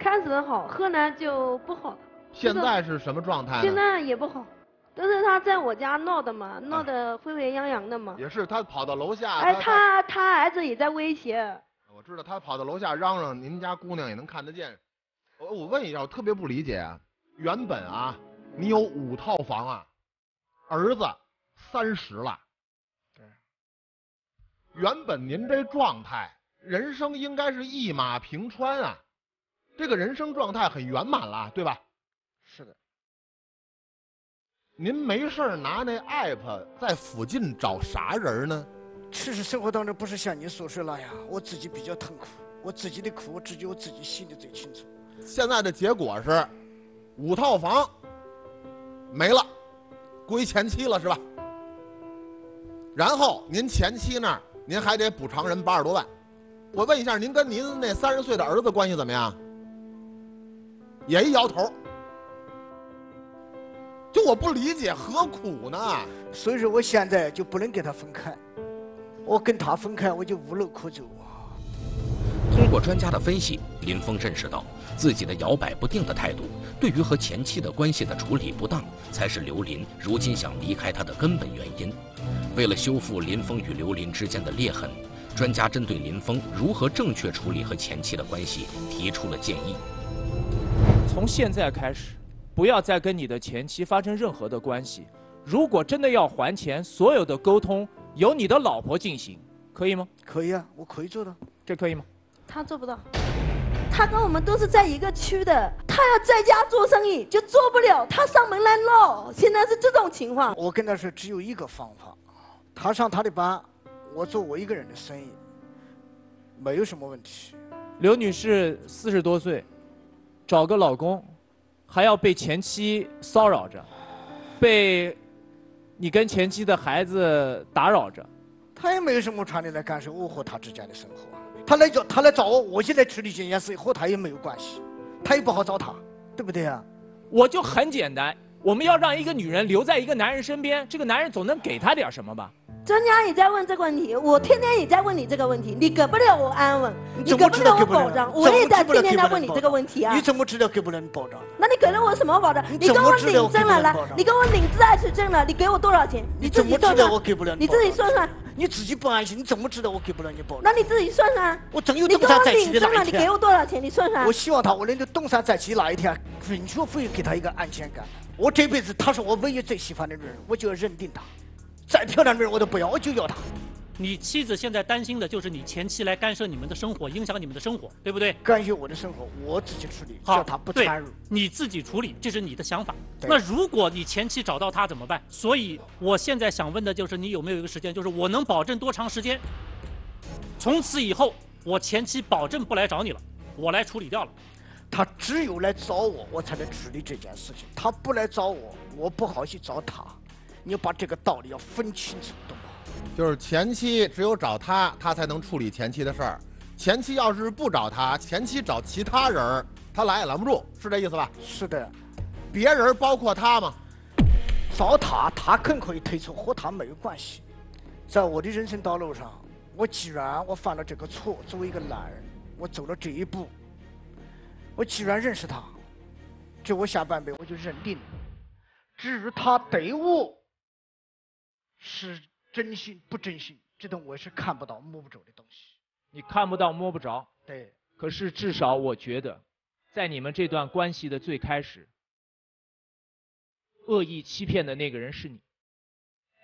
开始好，后来就不好了。现在是什么状态？现在也不好。都是他在我家闹的嘛，闹得沸沸扬扬的嘛。也是他跑到楼下。哎，他他儿子也在威胁。我知道他跑到楼下嚷嚷，您家姑娘也能看得见。我我问一下，我特别不理解啊，原本啊，你有五套房啊，儿子三十了。对。原本您这状态，人生应该是一马平川啊，这个人生状态很圆满了，对吧？您没事儿拿那 app 在附近找啥人呢？其实生活当中不是像你所说那样，我自己比较痛苦，我自己的苦我只有我自己心里最清楚。现在的结果是，五套房没了，归前妻了是吧？然后您前妻那儿您还得补偿人八十多万。我问一下，您跟您那三十岁的儿子关系怎么样？也一摇头。就我不理解，何苦呢？所以说我现在就不能跟他分开，我跟他分开我就无路可走。通过专家的分析，林峰认识到自己的摇摆不定的态度，对于和前妻的关系的处理不当，才是刘林如今想离开他的根本原因。为了修复林峰与刘林之间的裂痕，专家针对林峰如何正确处理和前妻的关系提出了建议。从现在开始，不要再跟你的前妻发生任何的关系。如果真的要还钱，所有的沟通由你的老婆进行，可以吗？可以啊，我可以做的。这可以吗？他做不到，他跟我们都是在一个区的，他要在家做生意就做不了，他上门来闹，现在是这种情况。我跟他说只有一个方法，他上他的班，我做我一个人的生意，没有什么问题。刘女士四十多岁，找个老公，还要被前妻骚扰着，被你跟前妻的孩子打扰着。他也没有什么权利来干涉我和他之间的生活。他来找他来找我，我现在处理这件事和他也没有关系，他也不好找他，对不对啊？我就很简单，我们要让一个女人留在一个男人身边，这个男人总能给她点什么吧？专家也在问这个问题，我天天也在问你这个问题，你给不了我安稳，你给不了我保障，我也在天天在问你这个问题啊你。怎么知道给不了你保障？那你给了我什么保障？你怎跟我领证了，来你跟我领自爱去证了，你给我多少钱？你自己知道我，给不了你？自己算算，你自己不安心，你怎么知道我给不了你保障？那你自己算算。我真有你跟我东山再起领证了，你的那一天。给我多少钱？你算算我。希望他，我能够东山再起哪一天，准确会给他一个安全感。我这辈子，她是我唯一最喜欢的女人，我就要认定她。再漂亮的女人我都不要，我就要她。你妻子现在担心的就是你前妻来干涉你们的生活，影响你们的生活，对不对？干涉我的生活，我自己处理，好，叫她不参与。你自己处理，这是你的想法。那如果你前妻找到他怎么办？所以我现在想问的就是，你有没有一个时间，就是我能保证多长时间？从此以后，我前妻保证不来找你了，我来处理掉了。他只有来找我，我才能处理这件事情。他不来找我，我不好去找她。你要把这个道理要分清楚，懂吗？就是前妻只有找他，他才能处理前妻的事儿。前妻要是不找他，前妻找其他人儿，他拦也拦不住，是这意思吧？是的，别人包括他吗？找他，他更可以退出，和他没有关系。在我的人生道路上，我既然我犯了这个错，作为一个男人，我走了这一步，我既然认识他，这我下半辈我就认定了。至于他对我是真心不真心，这东我是看不到摸不着的东西。你看不到摸不着，对，可是至少我觉得，在你们这段关系的最开始，恶意欺骗的那个人是你。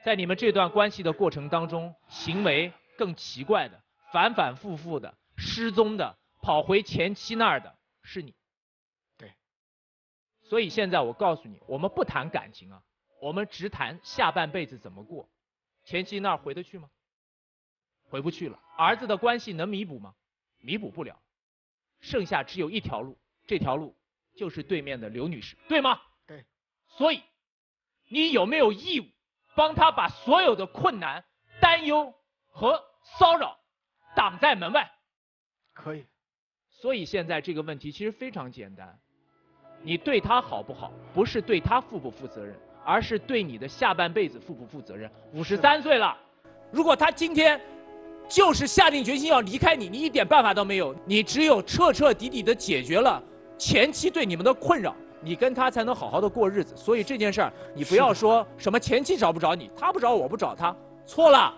在你们这段关系的过程当中，行为更奇怪的、反反复复的、失踪的、跑回前妻那儿的是你。对。所以现在我告诉你，我们不谈感情啊，我们只谈下半辈子怎么过。前妻那儿回得去吗？回不去了。儿子的关系能弥补吗？弥补不了。剩下只有一条路，这条路就是对面的刘女士，对吗？对。所以，你有没有义务帮他把所有的困难、担忧和骚扰挡在门外？可以。所以现在这个问题其实非常简单，你对他好不好，不是对他负不负责任，而是对你的下半辈子负不负责任。五十三岁了，如果他今天就是下定决心要离开你，你一点办法都没有，你只有彻彻底底的解决了前妻对你们的困扰，你跟他才能好好的过日子。所以这件事儿，你不要说什么前妻找不着你，他不找我不找他，错了。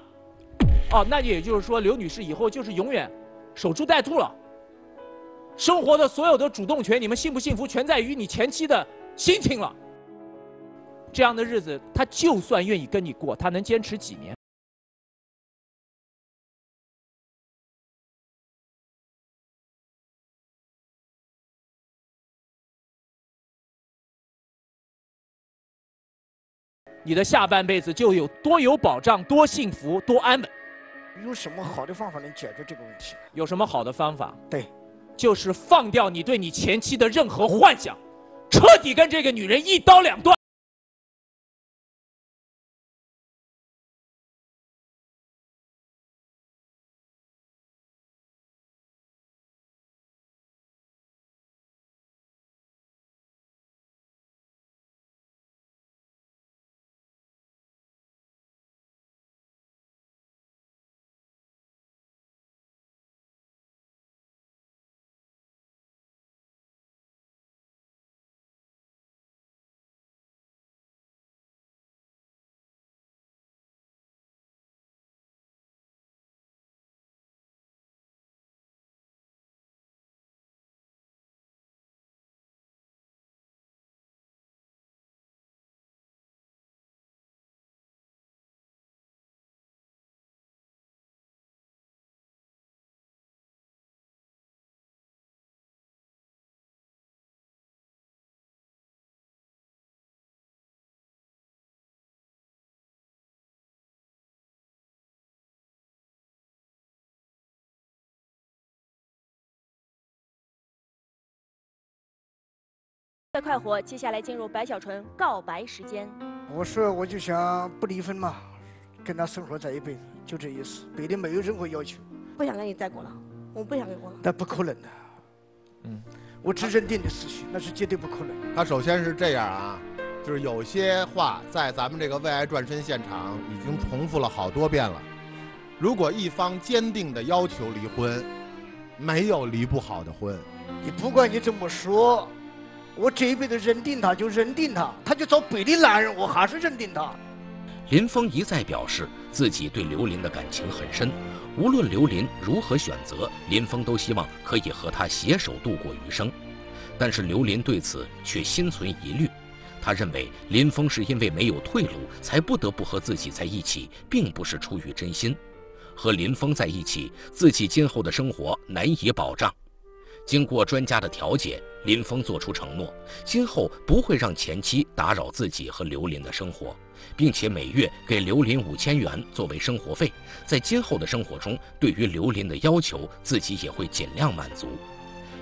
哦，那也就是说，刘女士以后就是永远守株待兔了。生活的所有的主动权，你们幸不幸福，全在于你前妻的心情了。这样的日子，他就算愿意跟你过，他能坚持几年？你的下半辈子就有多有保障、多幸福、多安稳。有什么好的方法能解决这个问题？有什么好的方法？对，就是放掉你对你前妻的任何幻想，彻底跟这个女人一刀两断。快快活，接下来进入白小纯告白时间。我说我就想不离婚嘛，跟他生活在一辈子，就这意思，别的没有任何要求。不想跟你再过了，我不想跟你过了。那不可能的，嗯，我只认定的事情，那是绝对不可能。他首先是这样啊，就是有些话在咱们这个为爱转身现场已经重复了好多遍了。如果一方坚定的要求离婚，没有离不好的婚。你不管你怎么说，我这一辈子认定他就认定他，他就找别的男人，我还是认定他。林峰一再表示自己对刘林的感情很深，无论刘林如何选择，林峰都希望可以和她携手度过余生。但是刘林对此却心存疑虑，他认为林峰是因为没有退路才不得不和自己在一起，并不是出于真心。和林峰在一起，自己今后的生活难以保障。经过专家的调解，林峰做出承诺，今后不会让前妻打扰自己和刘林的生活，并且每月给刘林五千元作为生活费。在今后的生活中，对于刘林的要求，自己也会尽量满足。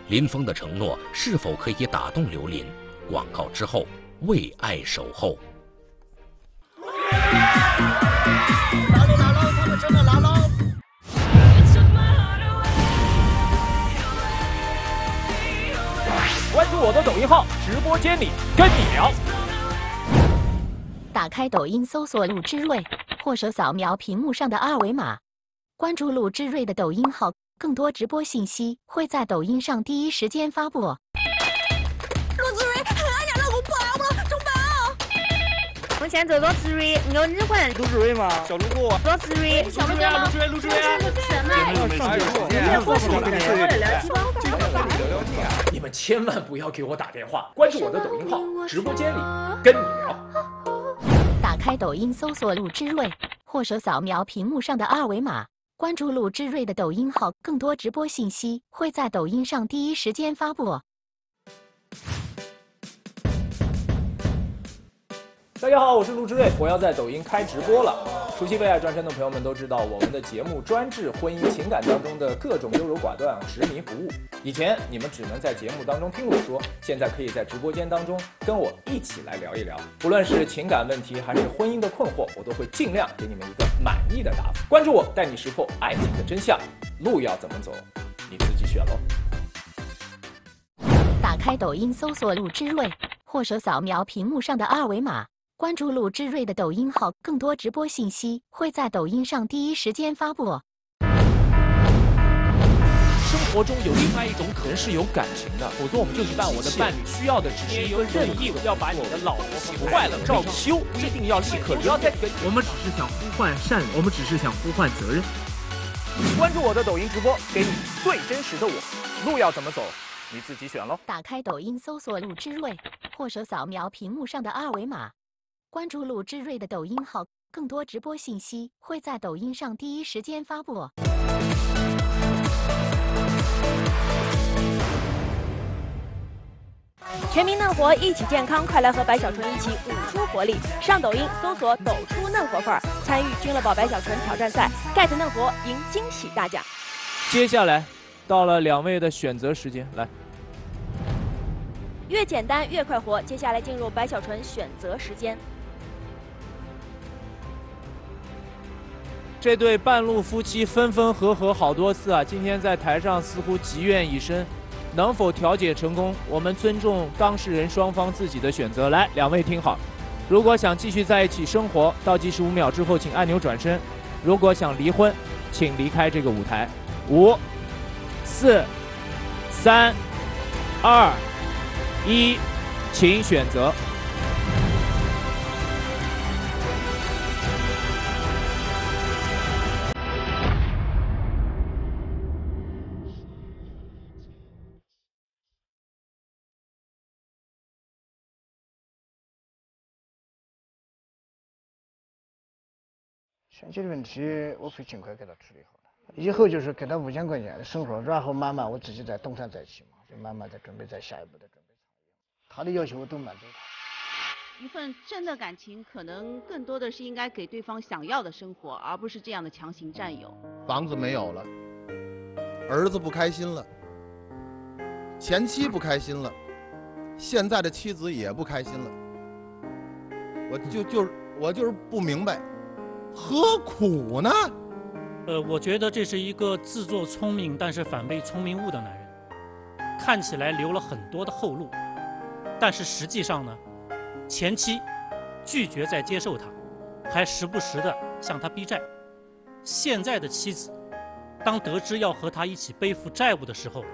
林峰的承诺是否可以打动刘林？广告之后，为爱守候。我的抖音号，直播间里跟你聊。打开抖音搜索“陆之瑞”，或者扫描屏幕上的二维码，关注陆之瑞的抖音号，更多直播信息会在抖音上第一时间发布。想做陆志瑞，我日婚。陆志瑞吗？小路过。陆志瑞，小卢哥吗？陆志瑞，陆志瑞啊！什么？上节目，我是我聊聊天你们千万不要给我打电话，关注我的抖音号，直播间里跟你聊。打开抖音搜索“陆之瑞”，或者扫描屏幕上的二维码，关注陆之瑞的抖音号，更多直播信息会在抖音上第一时间发布。大家好，我是陆之瑞，我要在抖音开直播了。熟悉为爱转身的朋友们都知道，我们的节目专治婚姻情感当中的各种优柔寡断、执迷不悟。以前你们只能在节目当中听我说，现在可以在直播间当中跟我一起来聊一聊。不论是情感问题还是婚姻的困惑，我都会尽量给你们一个满意的答复。关注我，带你识破爱情的真相。路要怎么走，你自己选喽。打开抖音搜索“陆之瑞”，或者扫描屏幕上的二维码。关注陆之瑞的抖音号，更多直播信息会在抖音上第一时间发布。生活中有另外一种可能是有感情的，否则我们就一半。我的伴侣需要的只是一个任意，要把你的老婆和坏了照修，一定要立刻不要再。我们只是想呼唤善，我们只是想呼唤责任。关注我的抖音直播，给你最真实的我。路要怎么走，你自己选喽。打开抖音搜索“陆之瑞”，或者扫描屏幕上的二维码。关注鲁智瑞的抖音号，更多直播信息会在抖音上第一时间发布。全民嫩活，一起健康，快来和白小纯一起舞出活力！上抖音搜索“抖出嫩活范儿”，参与君乐宝白小纯挑战赛，get 嫩活，赢惊喜大奖。接下来到了两位的选择时间，来，越简单越快活。接下来进入白小纯选择时间。这对半路夫妻分分合合好多次啊，今天在台上似乎积怨已深，能否调解成功？我们尊重当事人双方自己的选择。来，两位听好，如果想继续在一起生活，倒计时五秒之后，请按钮转身；如果想离婚，请离开这个舞台。五、四、三、二、一，请选择。前期的问题我会尽快给他处理好的，以后就是给他无牵关系生活，然后慢慢我自己再东山再起嘛，就慢慢的准备在下一步的准备。他的要求我都满足他。一份真的感情，可能更多的是应该给对方想要的生活，而不是这样的强行占有。房子没有了，儿子不开心了，前妻不开心了，现在的妻子也不开心了。我就就是我就是不明白，何苦呢？呃，我觉得这是一个自作聪明但是反被聪明误的男人，看起来留了很多的后路，但是实际上呢，前妻拒绝再接受他，还时不时的向他逼债。现在的妻子，当得知要和他一起背负债务的时候，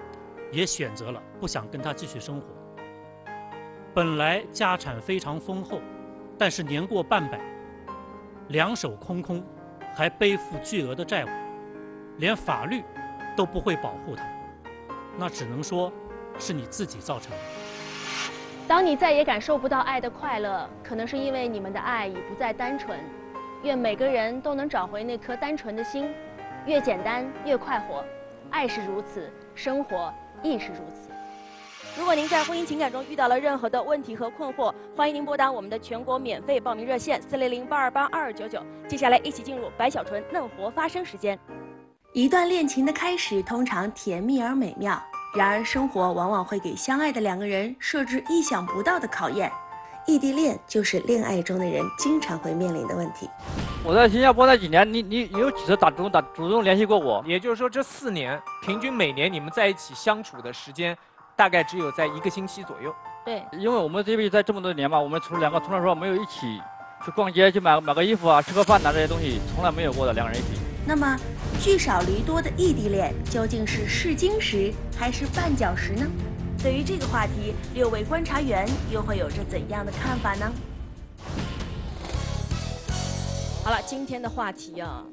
也选择了不想跟他继续生活。本来家产非常丰厚，但是年过半百，两手空空，还背负巨额的债务，连法律都不会保护他，那只能说是你自己造成的。当你再也感受不到爱的快乐，可能是因为你们的爱已不再单纯。愿每个人都能找回那颗单纯的心，越简单越快活。爱是如此，生活亦是如此。如果您在婚姻情感中遇到了任何的问题和困惑，欢迎您拨打我们的全国免费报名热线四零零八二八二二九九。接下来一起进入白小纯嫩活发声时间。一段恋情的开始通常甜蜜而美妙，然而生活往往会给相爱的两个人设置意想不到的考验。异地恋就是恋爱中的人经常会面临的问题。我在新加坡那几年，你你你有几次打主动打主动联系过我？也就是说，这四年平均每年你们在一起相处的时间，大概只有在一个星期左右。对，因为我们这边在这么多年嘛，我们除了两个从来说没有一起去逛街、去买买个衣服啊、吃个饭呐这些东西，从来没有过的两个人一起。那么，聚少离多的异地恋究竟是试金石还是绊脚石呢？对于这个话题，六位观察员又会有着怎样的看法呢？好了，今天的话题啊，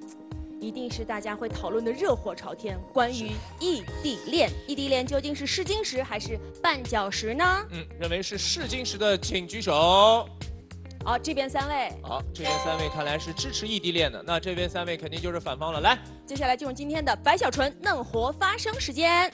一定是大家会讨论的热火朝天，关于异地恋。异地恋究竟是试金石还是绊脚石呢？嗯，认为是试金石的请举手。好，这边三位。好，这边三位看来是支持异地恋的，那这边三位肯定就是反方了。来，接下来进入今天的白小纯嫩活发声时间。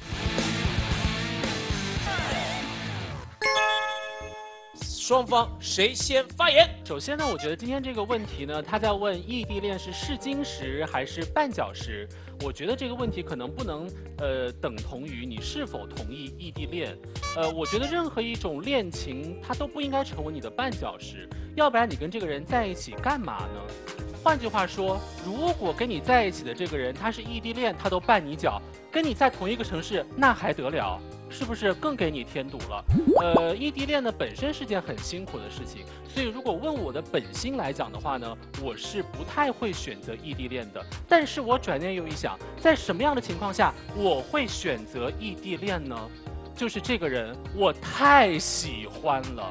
双方谁先发言？首先呢，我觉得今天这个问题呢，他在问异地恋是试金石还是绊脚石。我觉得这个问题可能不能呃等同于你是否同意异地恋。呃，我觉得任何一种恋情，它都不应该成为你的绊脚石，要不然你跟这个人在一起干嘛呢？换句话说，如果跟你在一起的这个人他是异地恋，他都绊你脚，跟你在同一个城市，那还得了？是不是更给你添堵了？呃，异地恋呢本身是件很辛苦的事情，所以如果问我的本心来讲的话呢，我是不太会选择异地恋的。但是我转念又一想，在什么样的情况下我会选择异地恋呢？就是这个人我太喜欢了，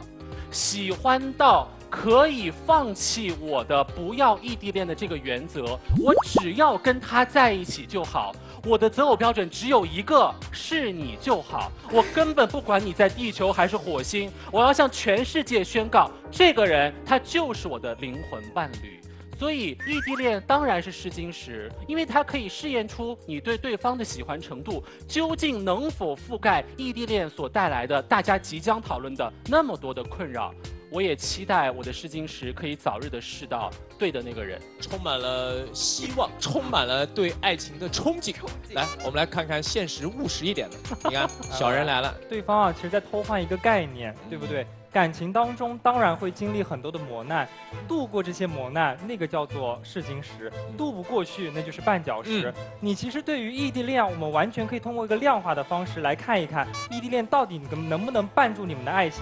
喜欢到可以放弃我的不要异地恋的这个原则，我只要跟他在一起就好。我的择偶标准只有一个，是你就好。我根本不管你在地球还是火星，我要向全世界宣告，这个人他就是我的灵魂伴侣。所以异地恋当然是试金石，因为它可以试验出你对对方的喜欢程度究竟能否覆盖异地恋所带来的大家即将讨论的那么多的困扰。我也期待我的试金石可以早日的试到对的那个人。充满了希望，充满了对爱情的憧憬。来，我们来看看现实务实一点的。你看，小人来了，对方啊，其实在偷换一个概念，对不对？感情当中当然会经历很多的磨难，度过这些磨难，那个叫做试金石；渡不过去，那就是绊脚石。你其实对于异地恋，我们完全可以通过一个量化的方式来看一看，异地恋到底能能不能绊住你们的爱情。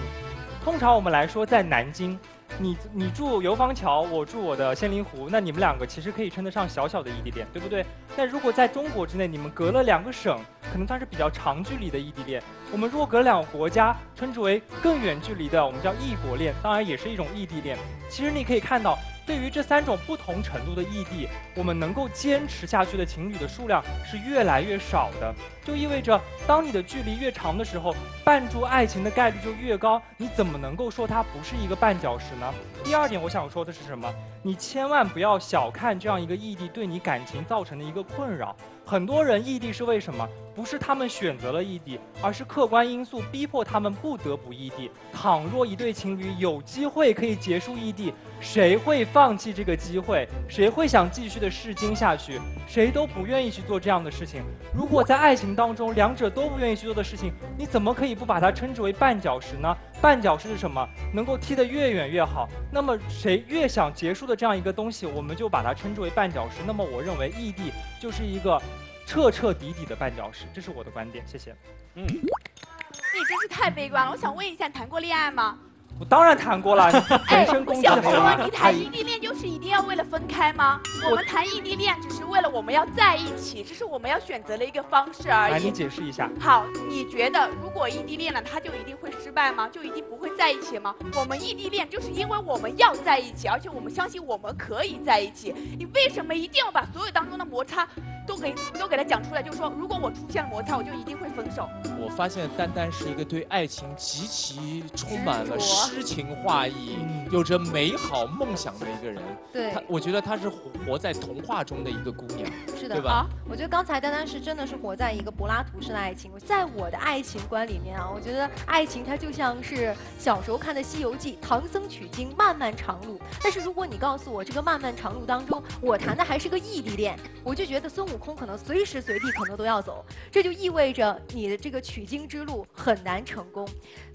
通常我们来说，在南京，你你住油坊桥，我住我的仙林湖，那你们两个其实可以称得上小小的异地恋，对不对？但如果在中国之内，你们隔了两个省，可能算是比较长距离的异地恋。我们若隔两个国家，称之为更远距离的，我们叫异国恋，当然也是一种异地恋。其实你可以看到。对于这三种不同程度的异地，我们能够坚持下去的情侣的数量是越来越少的，就意味着当你的距离越长的时候，绊住爱情的概率就越高。你怎么能够说它不是一个绊脚石呢？第二点，我想说的是什么？你千万不要小看这样一个异地对你感情造成的一个困扰。很多人异地是为什么？不是他们选择了异地，而是客观因素逼迫他们不得不异地。倘若一对情侣有机会可以结束异地，谁会放弃这个机会？谁会想继续的试金下去？谁都不愿意去做这样的事情。如果在爱情当中，两者都不愿意去做的事情，你怎么可以不把它称之为绊脚石呢？绊脚石是什么？能够踢得越远越好。那么谁越想结束的这样一个东西，我们就把它称之为绊脚石。那么我认为异地就是一个。彻彻底底的绊脚石，这是我的观点，谢谢。嗯，你真是太悲观了。我想问一下，谈过恋爱吗？我当然谈过了。人身攻击。想说，你谈异地恋就是一定要为了分开吗？我们谈异地恋只是为了我们要在一起，这是我们要选择的一个方式而已。来，你解释一下。好，你觉得如果异地恋了，他就一定会失败吗？就一定不会在一起吗？我们异地恋就是因为我们要在一起，而且我们相信我们可以在一起。你为什么一定要把所有当中的摩擦？都给都给他讲出来，就是说，如果我出现了摩擦，我就一定会分手。我发现丹丹是一个对爱情极其充满了诗情画意，有着美好梦想的一个人。对，我觉得她是活在童话中的一个姑娘，是的，对吧？我觉得刚才丹丹是真的是活在一个柏拉图式的爱情。在我的爱情观里面啊，我觉得爱情它就像是小时候看的《西游记》，唐僧取经漫漫长路。但是如果你告诉我这个漫漫长路当中，我谈的还是个异地恋，我就觉得孙悟。空可能随时随地可能都要走，这就意味着你的这个取经之路很难成功。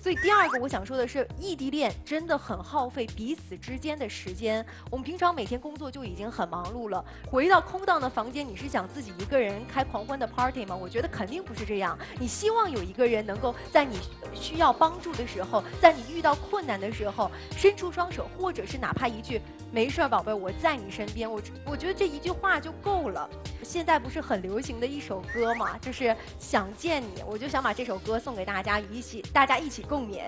所以第二个我想说的是，异地恋真的很耗费彼此之间的时间。我们平常每天工作就已经很忙碌了，回到空荡的房间，你是想自己一个人开狂欢的 party 吗？我觉得肯定不是这样。你希望有一个人能够在你需要帮助的时候，在你遇到困难的时候伸出双手，或者是哪怕一句“没事儿，宝贝，我在你身边”，我我觉得这一句话就够了。现在不是很流行的一首歌嘛，就是想见你，我就想把这首歌送给大家，一起大家一起共勉。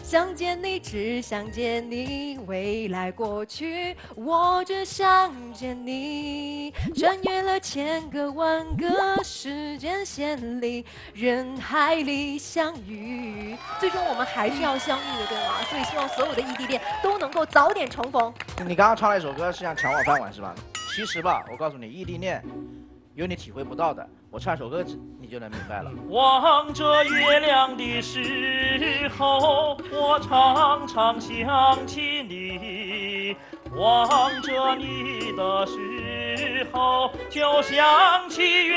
想见你，只想见你，未来过去，我只想见你。穿越了千个万个时间线里，人海里相遇，最终我们还是要相遇的，对吗？所以希望所有的异地恋都能够早点重逢。你刚刚唱了一首歌，是想抢我饭碗是吧？其实吧，我告诉你，异地恋。有你体会不到的，我唱首歌，你就能明白了。望着月亮的时候，我常常想起你；望着你的时候，就想起月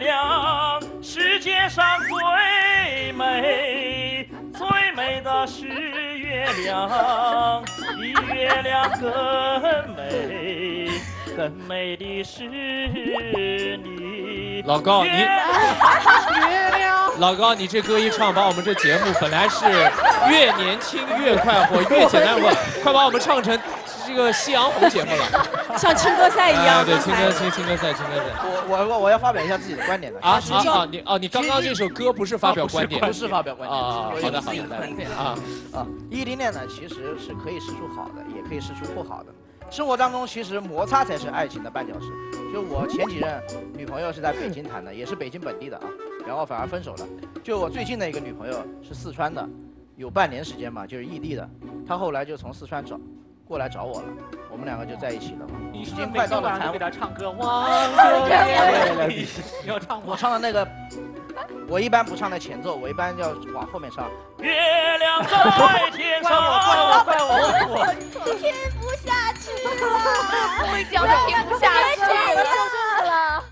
亮。世界上最美、最美的是月亮，比月亮更美。更美的是你，老高，你老高，你这歌一唱，把我们这节目本来是越年轻越快活，越简单活，快把我们唱成这个夕阳红节目了，像青歌赛一样。对，青歌青青歌赛，青歌赛。我我我我要发表一下自己的观点的。啊啊啊！你哦，你刚刚这首歌不是发表观点，不是发表观点啊。好的好的，啊啊！异地恋呢，其实是可以试出好的，也可以试出不好的。生活当中，其实摩擦才是爱情的绊脚石。就我前几任女朋友是在北京谈的，也是北京本地的啊，然后反而分手了。就我最近的一个女朋友是四川的，有半年时间嘛，就是异地的。她后来就从四川找，过来找我了，我们两个就在一起了嘛。已经快到了谈每天晚上给她唱歌，望着月亮，你要唱我唱的那个，我一般不唱在前奏，我一般要往后面唱。月亮在天上，怪我怪我怪我听不下去了，我讲的听不下去了。了。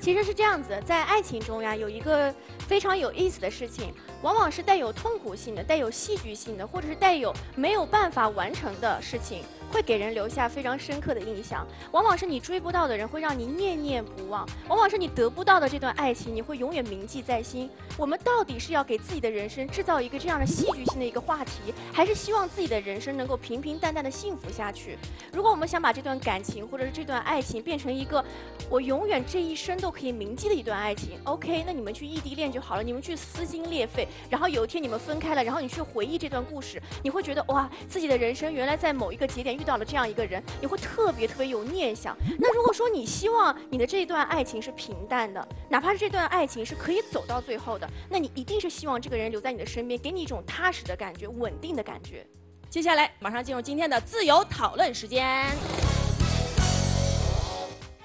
其实是这样子，在爱情中呀，有一个非常有意思的事情，往往是带有痛苦性的、带有戏剧性的，或者是带有没有办法完成的事情，会给人留下非常深刻的印象。往往是你追不到的人，会让你念念不忘；往往是你得不到的这段爱情，你会永远铭记在心。我们到底是要给自己的人生制造一个这样的戏剧性的一个话题，还是希望自己的人生能够平平淡淡的幸福下去？如果我们想把这段感情或者是这段爱情变成一个我永远这一生都可以铭记的一段爱情，OK，那你们去异地恋就好了，你们去撕心裂肺，然后有一天你们分开了，然后你去回忆这段故事，你会觉得哇，自己的人生原来在某一个节点遇到了这样一个人，你会特别特别有念想。那如果说你希望你的这一段爱情是平淡的，哪怕是这段爱情是可以走到最后的，那你一定是希望这个人留在你的身边，给你一种踏实的感觉、稳定的感觉。接下来马上进入今天的自由讨论时间。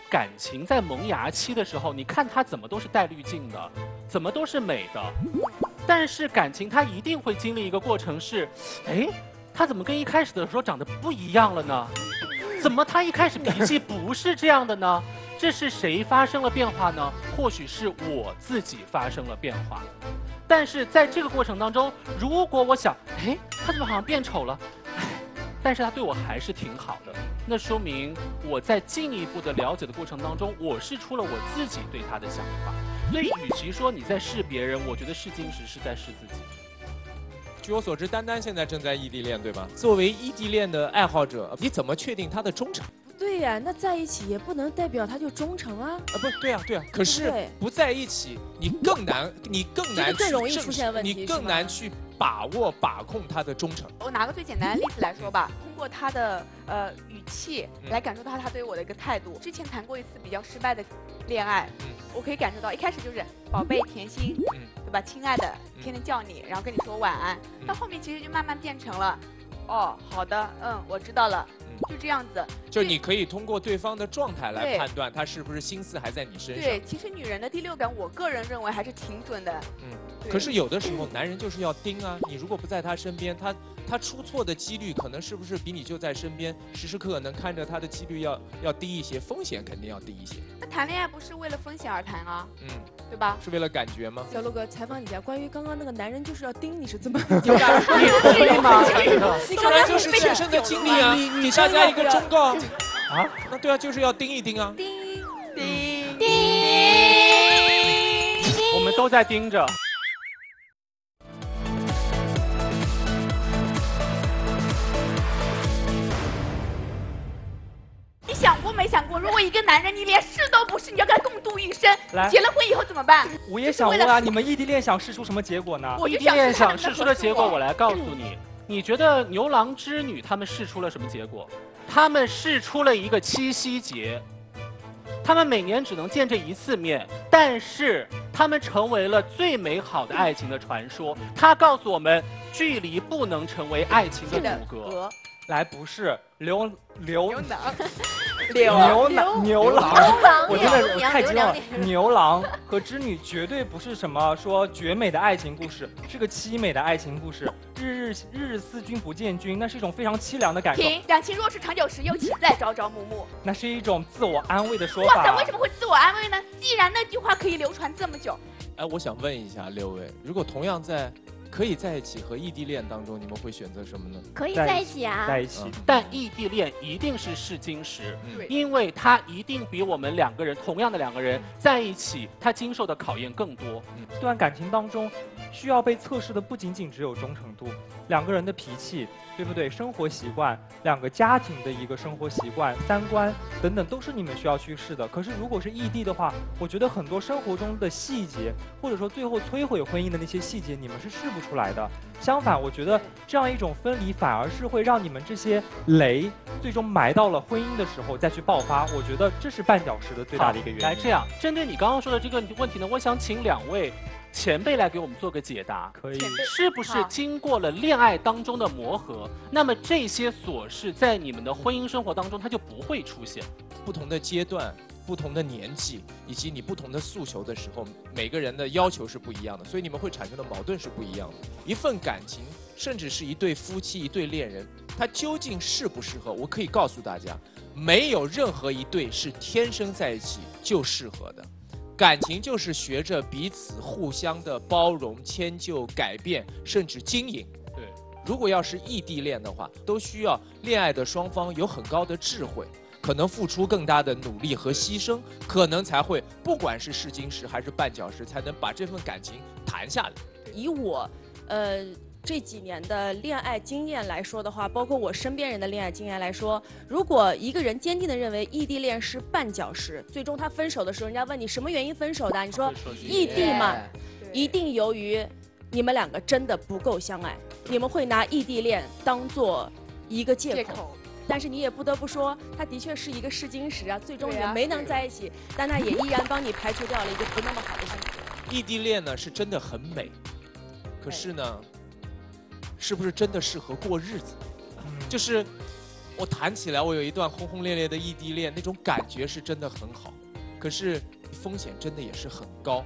感情在萌芽期的时候，你看它怎么都是带滤镜的，怎么都是美的，但是感情它一定会经历一个过程是，哎，他怎么跟一开始的时候长得不一样了呢？怎么他一开始脾气不是这样的呢？这是谁发生了变化呢？或许是我自己发生了变化。但是在这个过程当中，如果我想，哎，他怎么好像变丑了？哎，但是他对我还是挺好的，那说明我在进一步的了解的过程当中，我是出了我自己对他的想法。所以，与其说你在试别人，我觉得试金石是在试自己。据我所知，丹丹现在正在异地恋，对吧？作为异地恋的爱好者，你怎么确定他的忠诚？对呀，那在一起也不能代表他就忠诚啊。啊，不对啊，对啊。可是不在一起，你更难，你更难这个更去容易出正视你现问题你更难去把握把控他的忠诚。我拿个最简单的例子来说吧，通过他的呃语气嗯来感受到他对我的一个态度。之前谈过一次比较失败的恋爱，我可以感受到一开始就是宝贝、甜心，对吧？亲爱的，天天叫你，然后跟你说晚安。到后面其实就慢慢变成了，哦，好的，嗯，我知道了，就这样子。就你可以通过对方的状态来判断他是不是心思还在你身上。对，其实女人的第六感，我个人认为还是挺准的。嗯，可是有的时候男人就是要盯啊，你如果不在他身边，他他出错的几率可能是不是比你就在身边，时时刻刻能看着他的几率要要低一些，风险肯定要低一些。那谈恋爱不是为了风险而谈啊，嗯，对吧？是为了感觉吗？小鹿哥，采访你一下，关于刚刚那个男人就是要盯你是怎么有感你同意吗你刚才就是亲身的经历啊，你给大家一个忠告啊。那对啊，就是要盯一盯啊。盯盯盯我们都在盯着。你想过没想过，如果一个男人你连试都不是，你要跟他共度一生，来结了婚以后怎么办？我也想问啊，你们异地恋想试出什么结果呢？我异地恋想试出的结果，我来告诉你。你觉得牛郎织女他们试出了什么结果？他们试出了一个七夕节，他们每年只能见这一次面，但是他们成为了最美好的爱情的传说。他告诉我们，距离不能成为爱情的阻隔。来，不是刘刘 牛郎，牛郎牛郎，我真的我牛郎太激动了牛郎。和织女绝对不是什么说绝美的爱情故事，是个凄美的爱情故事。日日日日思君不见君，那是一种非常凄凉的感受，停，感情若是长久时，又岂在朝朝暮暮？那是一种自我安慰的说法哇塞，为。什么会自我安慰呢？既然那句话可以流传这么久，哎，我想问一下六位，如果同样在可以在一起和异地恋当中，你们会选择什么呢？可以在一起啊，在一起。但异地恋一定是试金石，对因为他一定比我们两个人同样的两个人在一起，他经受的考验更多。这段感情当中，需要被测试的不仅仅只有忠诚度，两个人的脾气，对不对？生活习惯，两个家庭的一个生活习惯、三观等等，都是你们需要去试的。可是如果是异地的话，我觉得很多生活中的细节，或者说最后摧毁婚姻的那些细节，你们是试不出来的。相反，我觉得这样一种分离反而是会让你们这些雷最终埋到了婚姻的时候再去爆发，我觉得这是绊脚石的最大的一个原因。来，这样针对你刚刚说的这个问题呢，我想请两位前辈来给我们做个解答。可以，是不是经过了恋爱当中的磨合，那么这些琐事在你们的婚姻生活当中它就不会出现？不同的阶段、不同的年纪以及你不同的诉求的时候，每个人的要求是不一样的，所以你们会产生的矛盾是不一样的。一份感情，甚至是一对夫妻、一对恋人，他究竟适不适合？我可以告诉大家，没有任何一对是天生在一起就适合的。感情就是学着彼此互相的包容、迁就、改变，甚至经营。对，如果要是异地恋的话，都需要恋爱的双方有很高的智慧，可能付出更大的努力和牺牲，可能才会不管是试金石还是绊脚石，才能把这份感情谈下来。以我，呃。这几年的恋爱经验来说的话，包括我身边人的恋爱经验来说，如果一个人坚定的认为异地恋是绊脚石，最终他分手的时候，人家问你什么原因分手的，你说异地嘛，一定由于你们两个真的不够相爱，你们会拿异地恋当做一个借口。但是你也不得不说，他的确是一个试金石啊，最终也没能在一起，但他也依然帮你排除掉了一个不那么好的选择。异地恋呢是真的很美，可是呢。是不是真的适合过日子？就是我谈起来，我有一段轰轰烈烈的异地恋，那种感觉是真的很好，可是风险真的也是很高。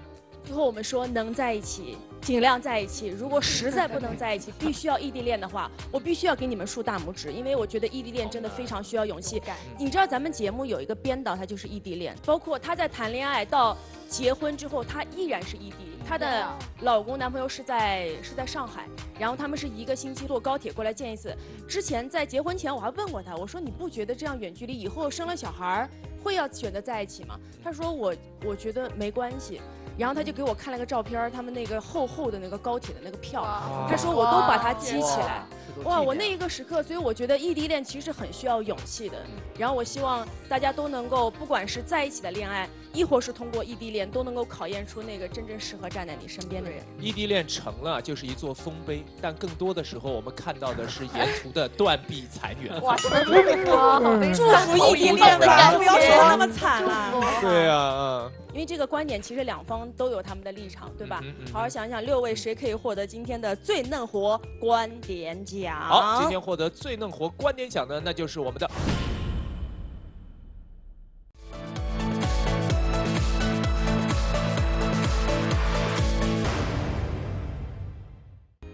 最后我们说能在一起，尽量在一起。如果实在不能在一起，必须要异地恋的话，我必须要给你们竖大拇指，因为我觉得异地恋真的非常需要勇气。你知道咱们节目有一个编导，他就是异地恋，包括他在谈恋爱到结婚之后，他依然是异地。她的老公男朋友是在是在上海，然后他们是一个星期坐高铁过来见一次。之前在结婚前我还问过他，我说你不觉得这样远距离以后生了小孩会要选择在一起吗？他说我我觉得没关系。然后他就给我看了个照片，他们那个厚厚的那个高铁的那个票，他说我都把它积起来。哇，我那一个时刻，所以我觉得异地恋其实很需要勇气的。然后我希望大家都能够，不管是在一起的恋爱。亦或是通过异地恋都能够考验出那个真正适合站在你身边的人。异地恋成了就是一座丰碑，但更多的时候我们看到的是沿途的断壁残垣。哇，祝福异地恋吧，不要说那么惨了。对呀，因为这个观点其实两方都有他们的立场，对吧？好好想想，六位谁可以获得今天的最嫩活观点奖？好，今天获得最嫩活观点奖的那就是我们的。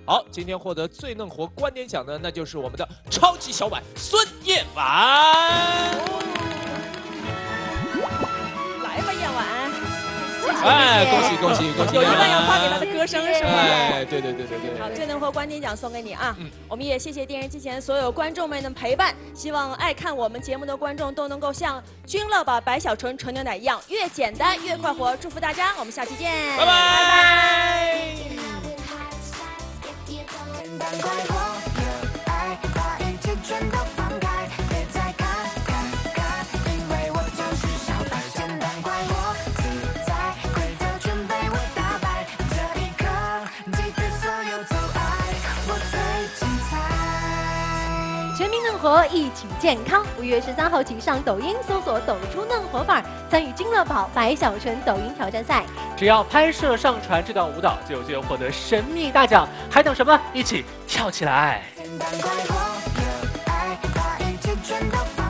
好，今天获得最嫩活观点奖的，那就是我们的超级小碗孙燕婉。来吧，燕婉！哎，恭喜恭喜恭喜！有一段要发给他的歌声是吗？哎，对对对对对。好，最嫩活观点奖送给你啊！嗯，我们也谢谢电视机前所有观众们的陪伴，希望爱看我们节目的观众都能够像君乐宝白小纯纯牛奶一样，越简单越快活。祝福大家，我们下期见，拜拜。但怪我，有爱，把一切全都活，一起健康。五月十三号起上抖音搜索“抖出嫩活范儿”，参与金乐宝白小纯抖音挑战赛。只要拍摄上传这段舞蹈，就有机会获得神秘大奖。还等什么？一起跳起来！简单快活，有爱，把一切全都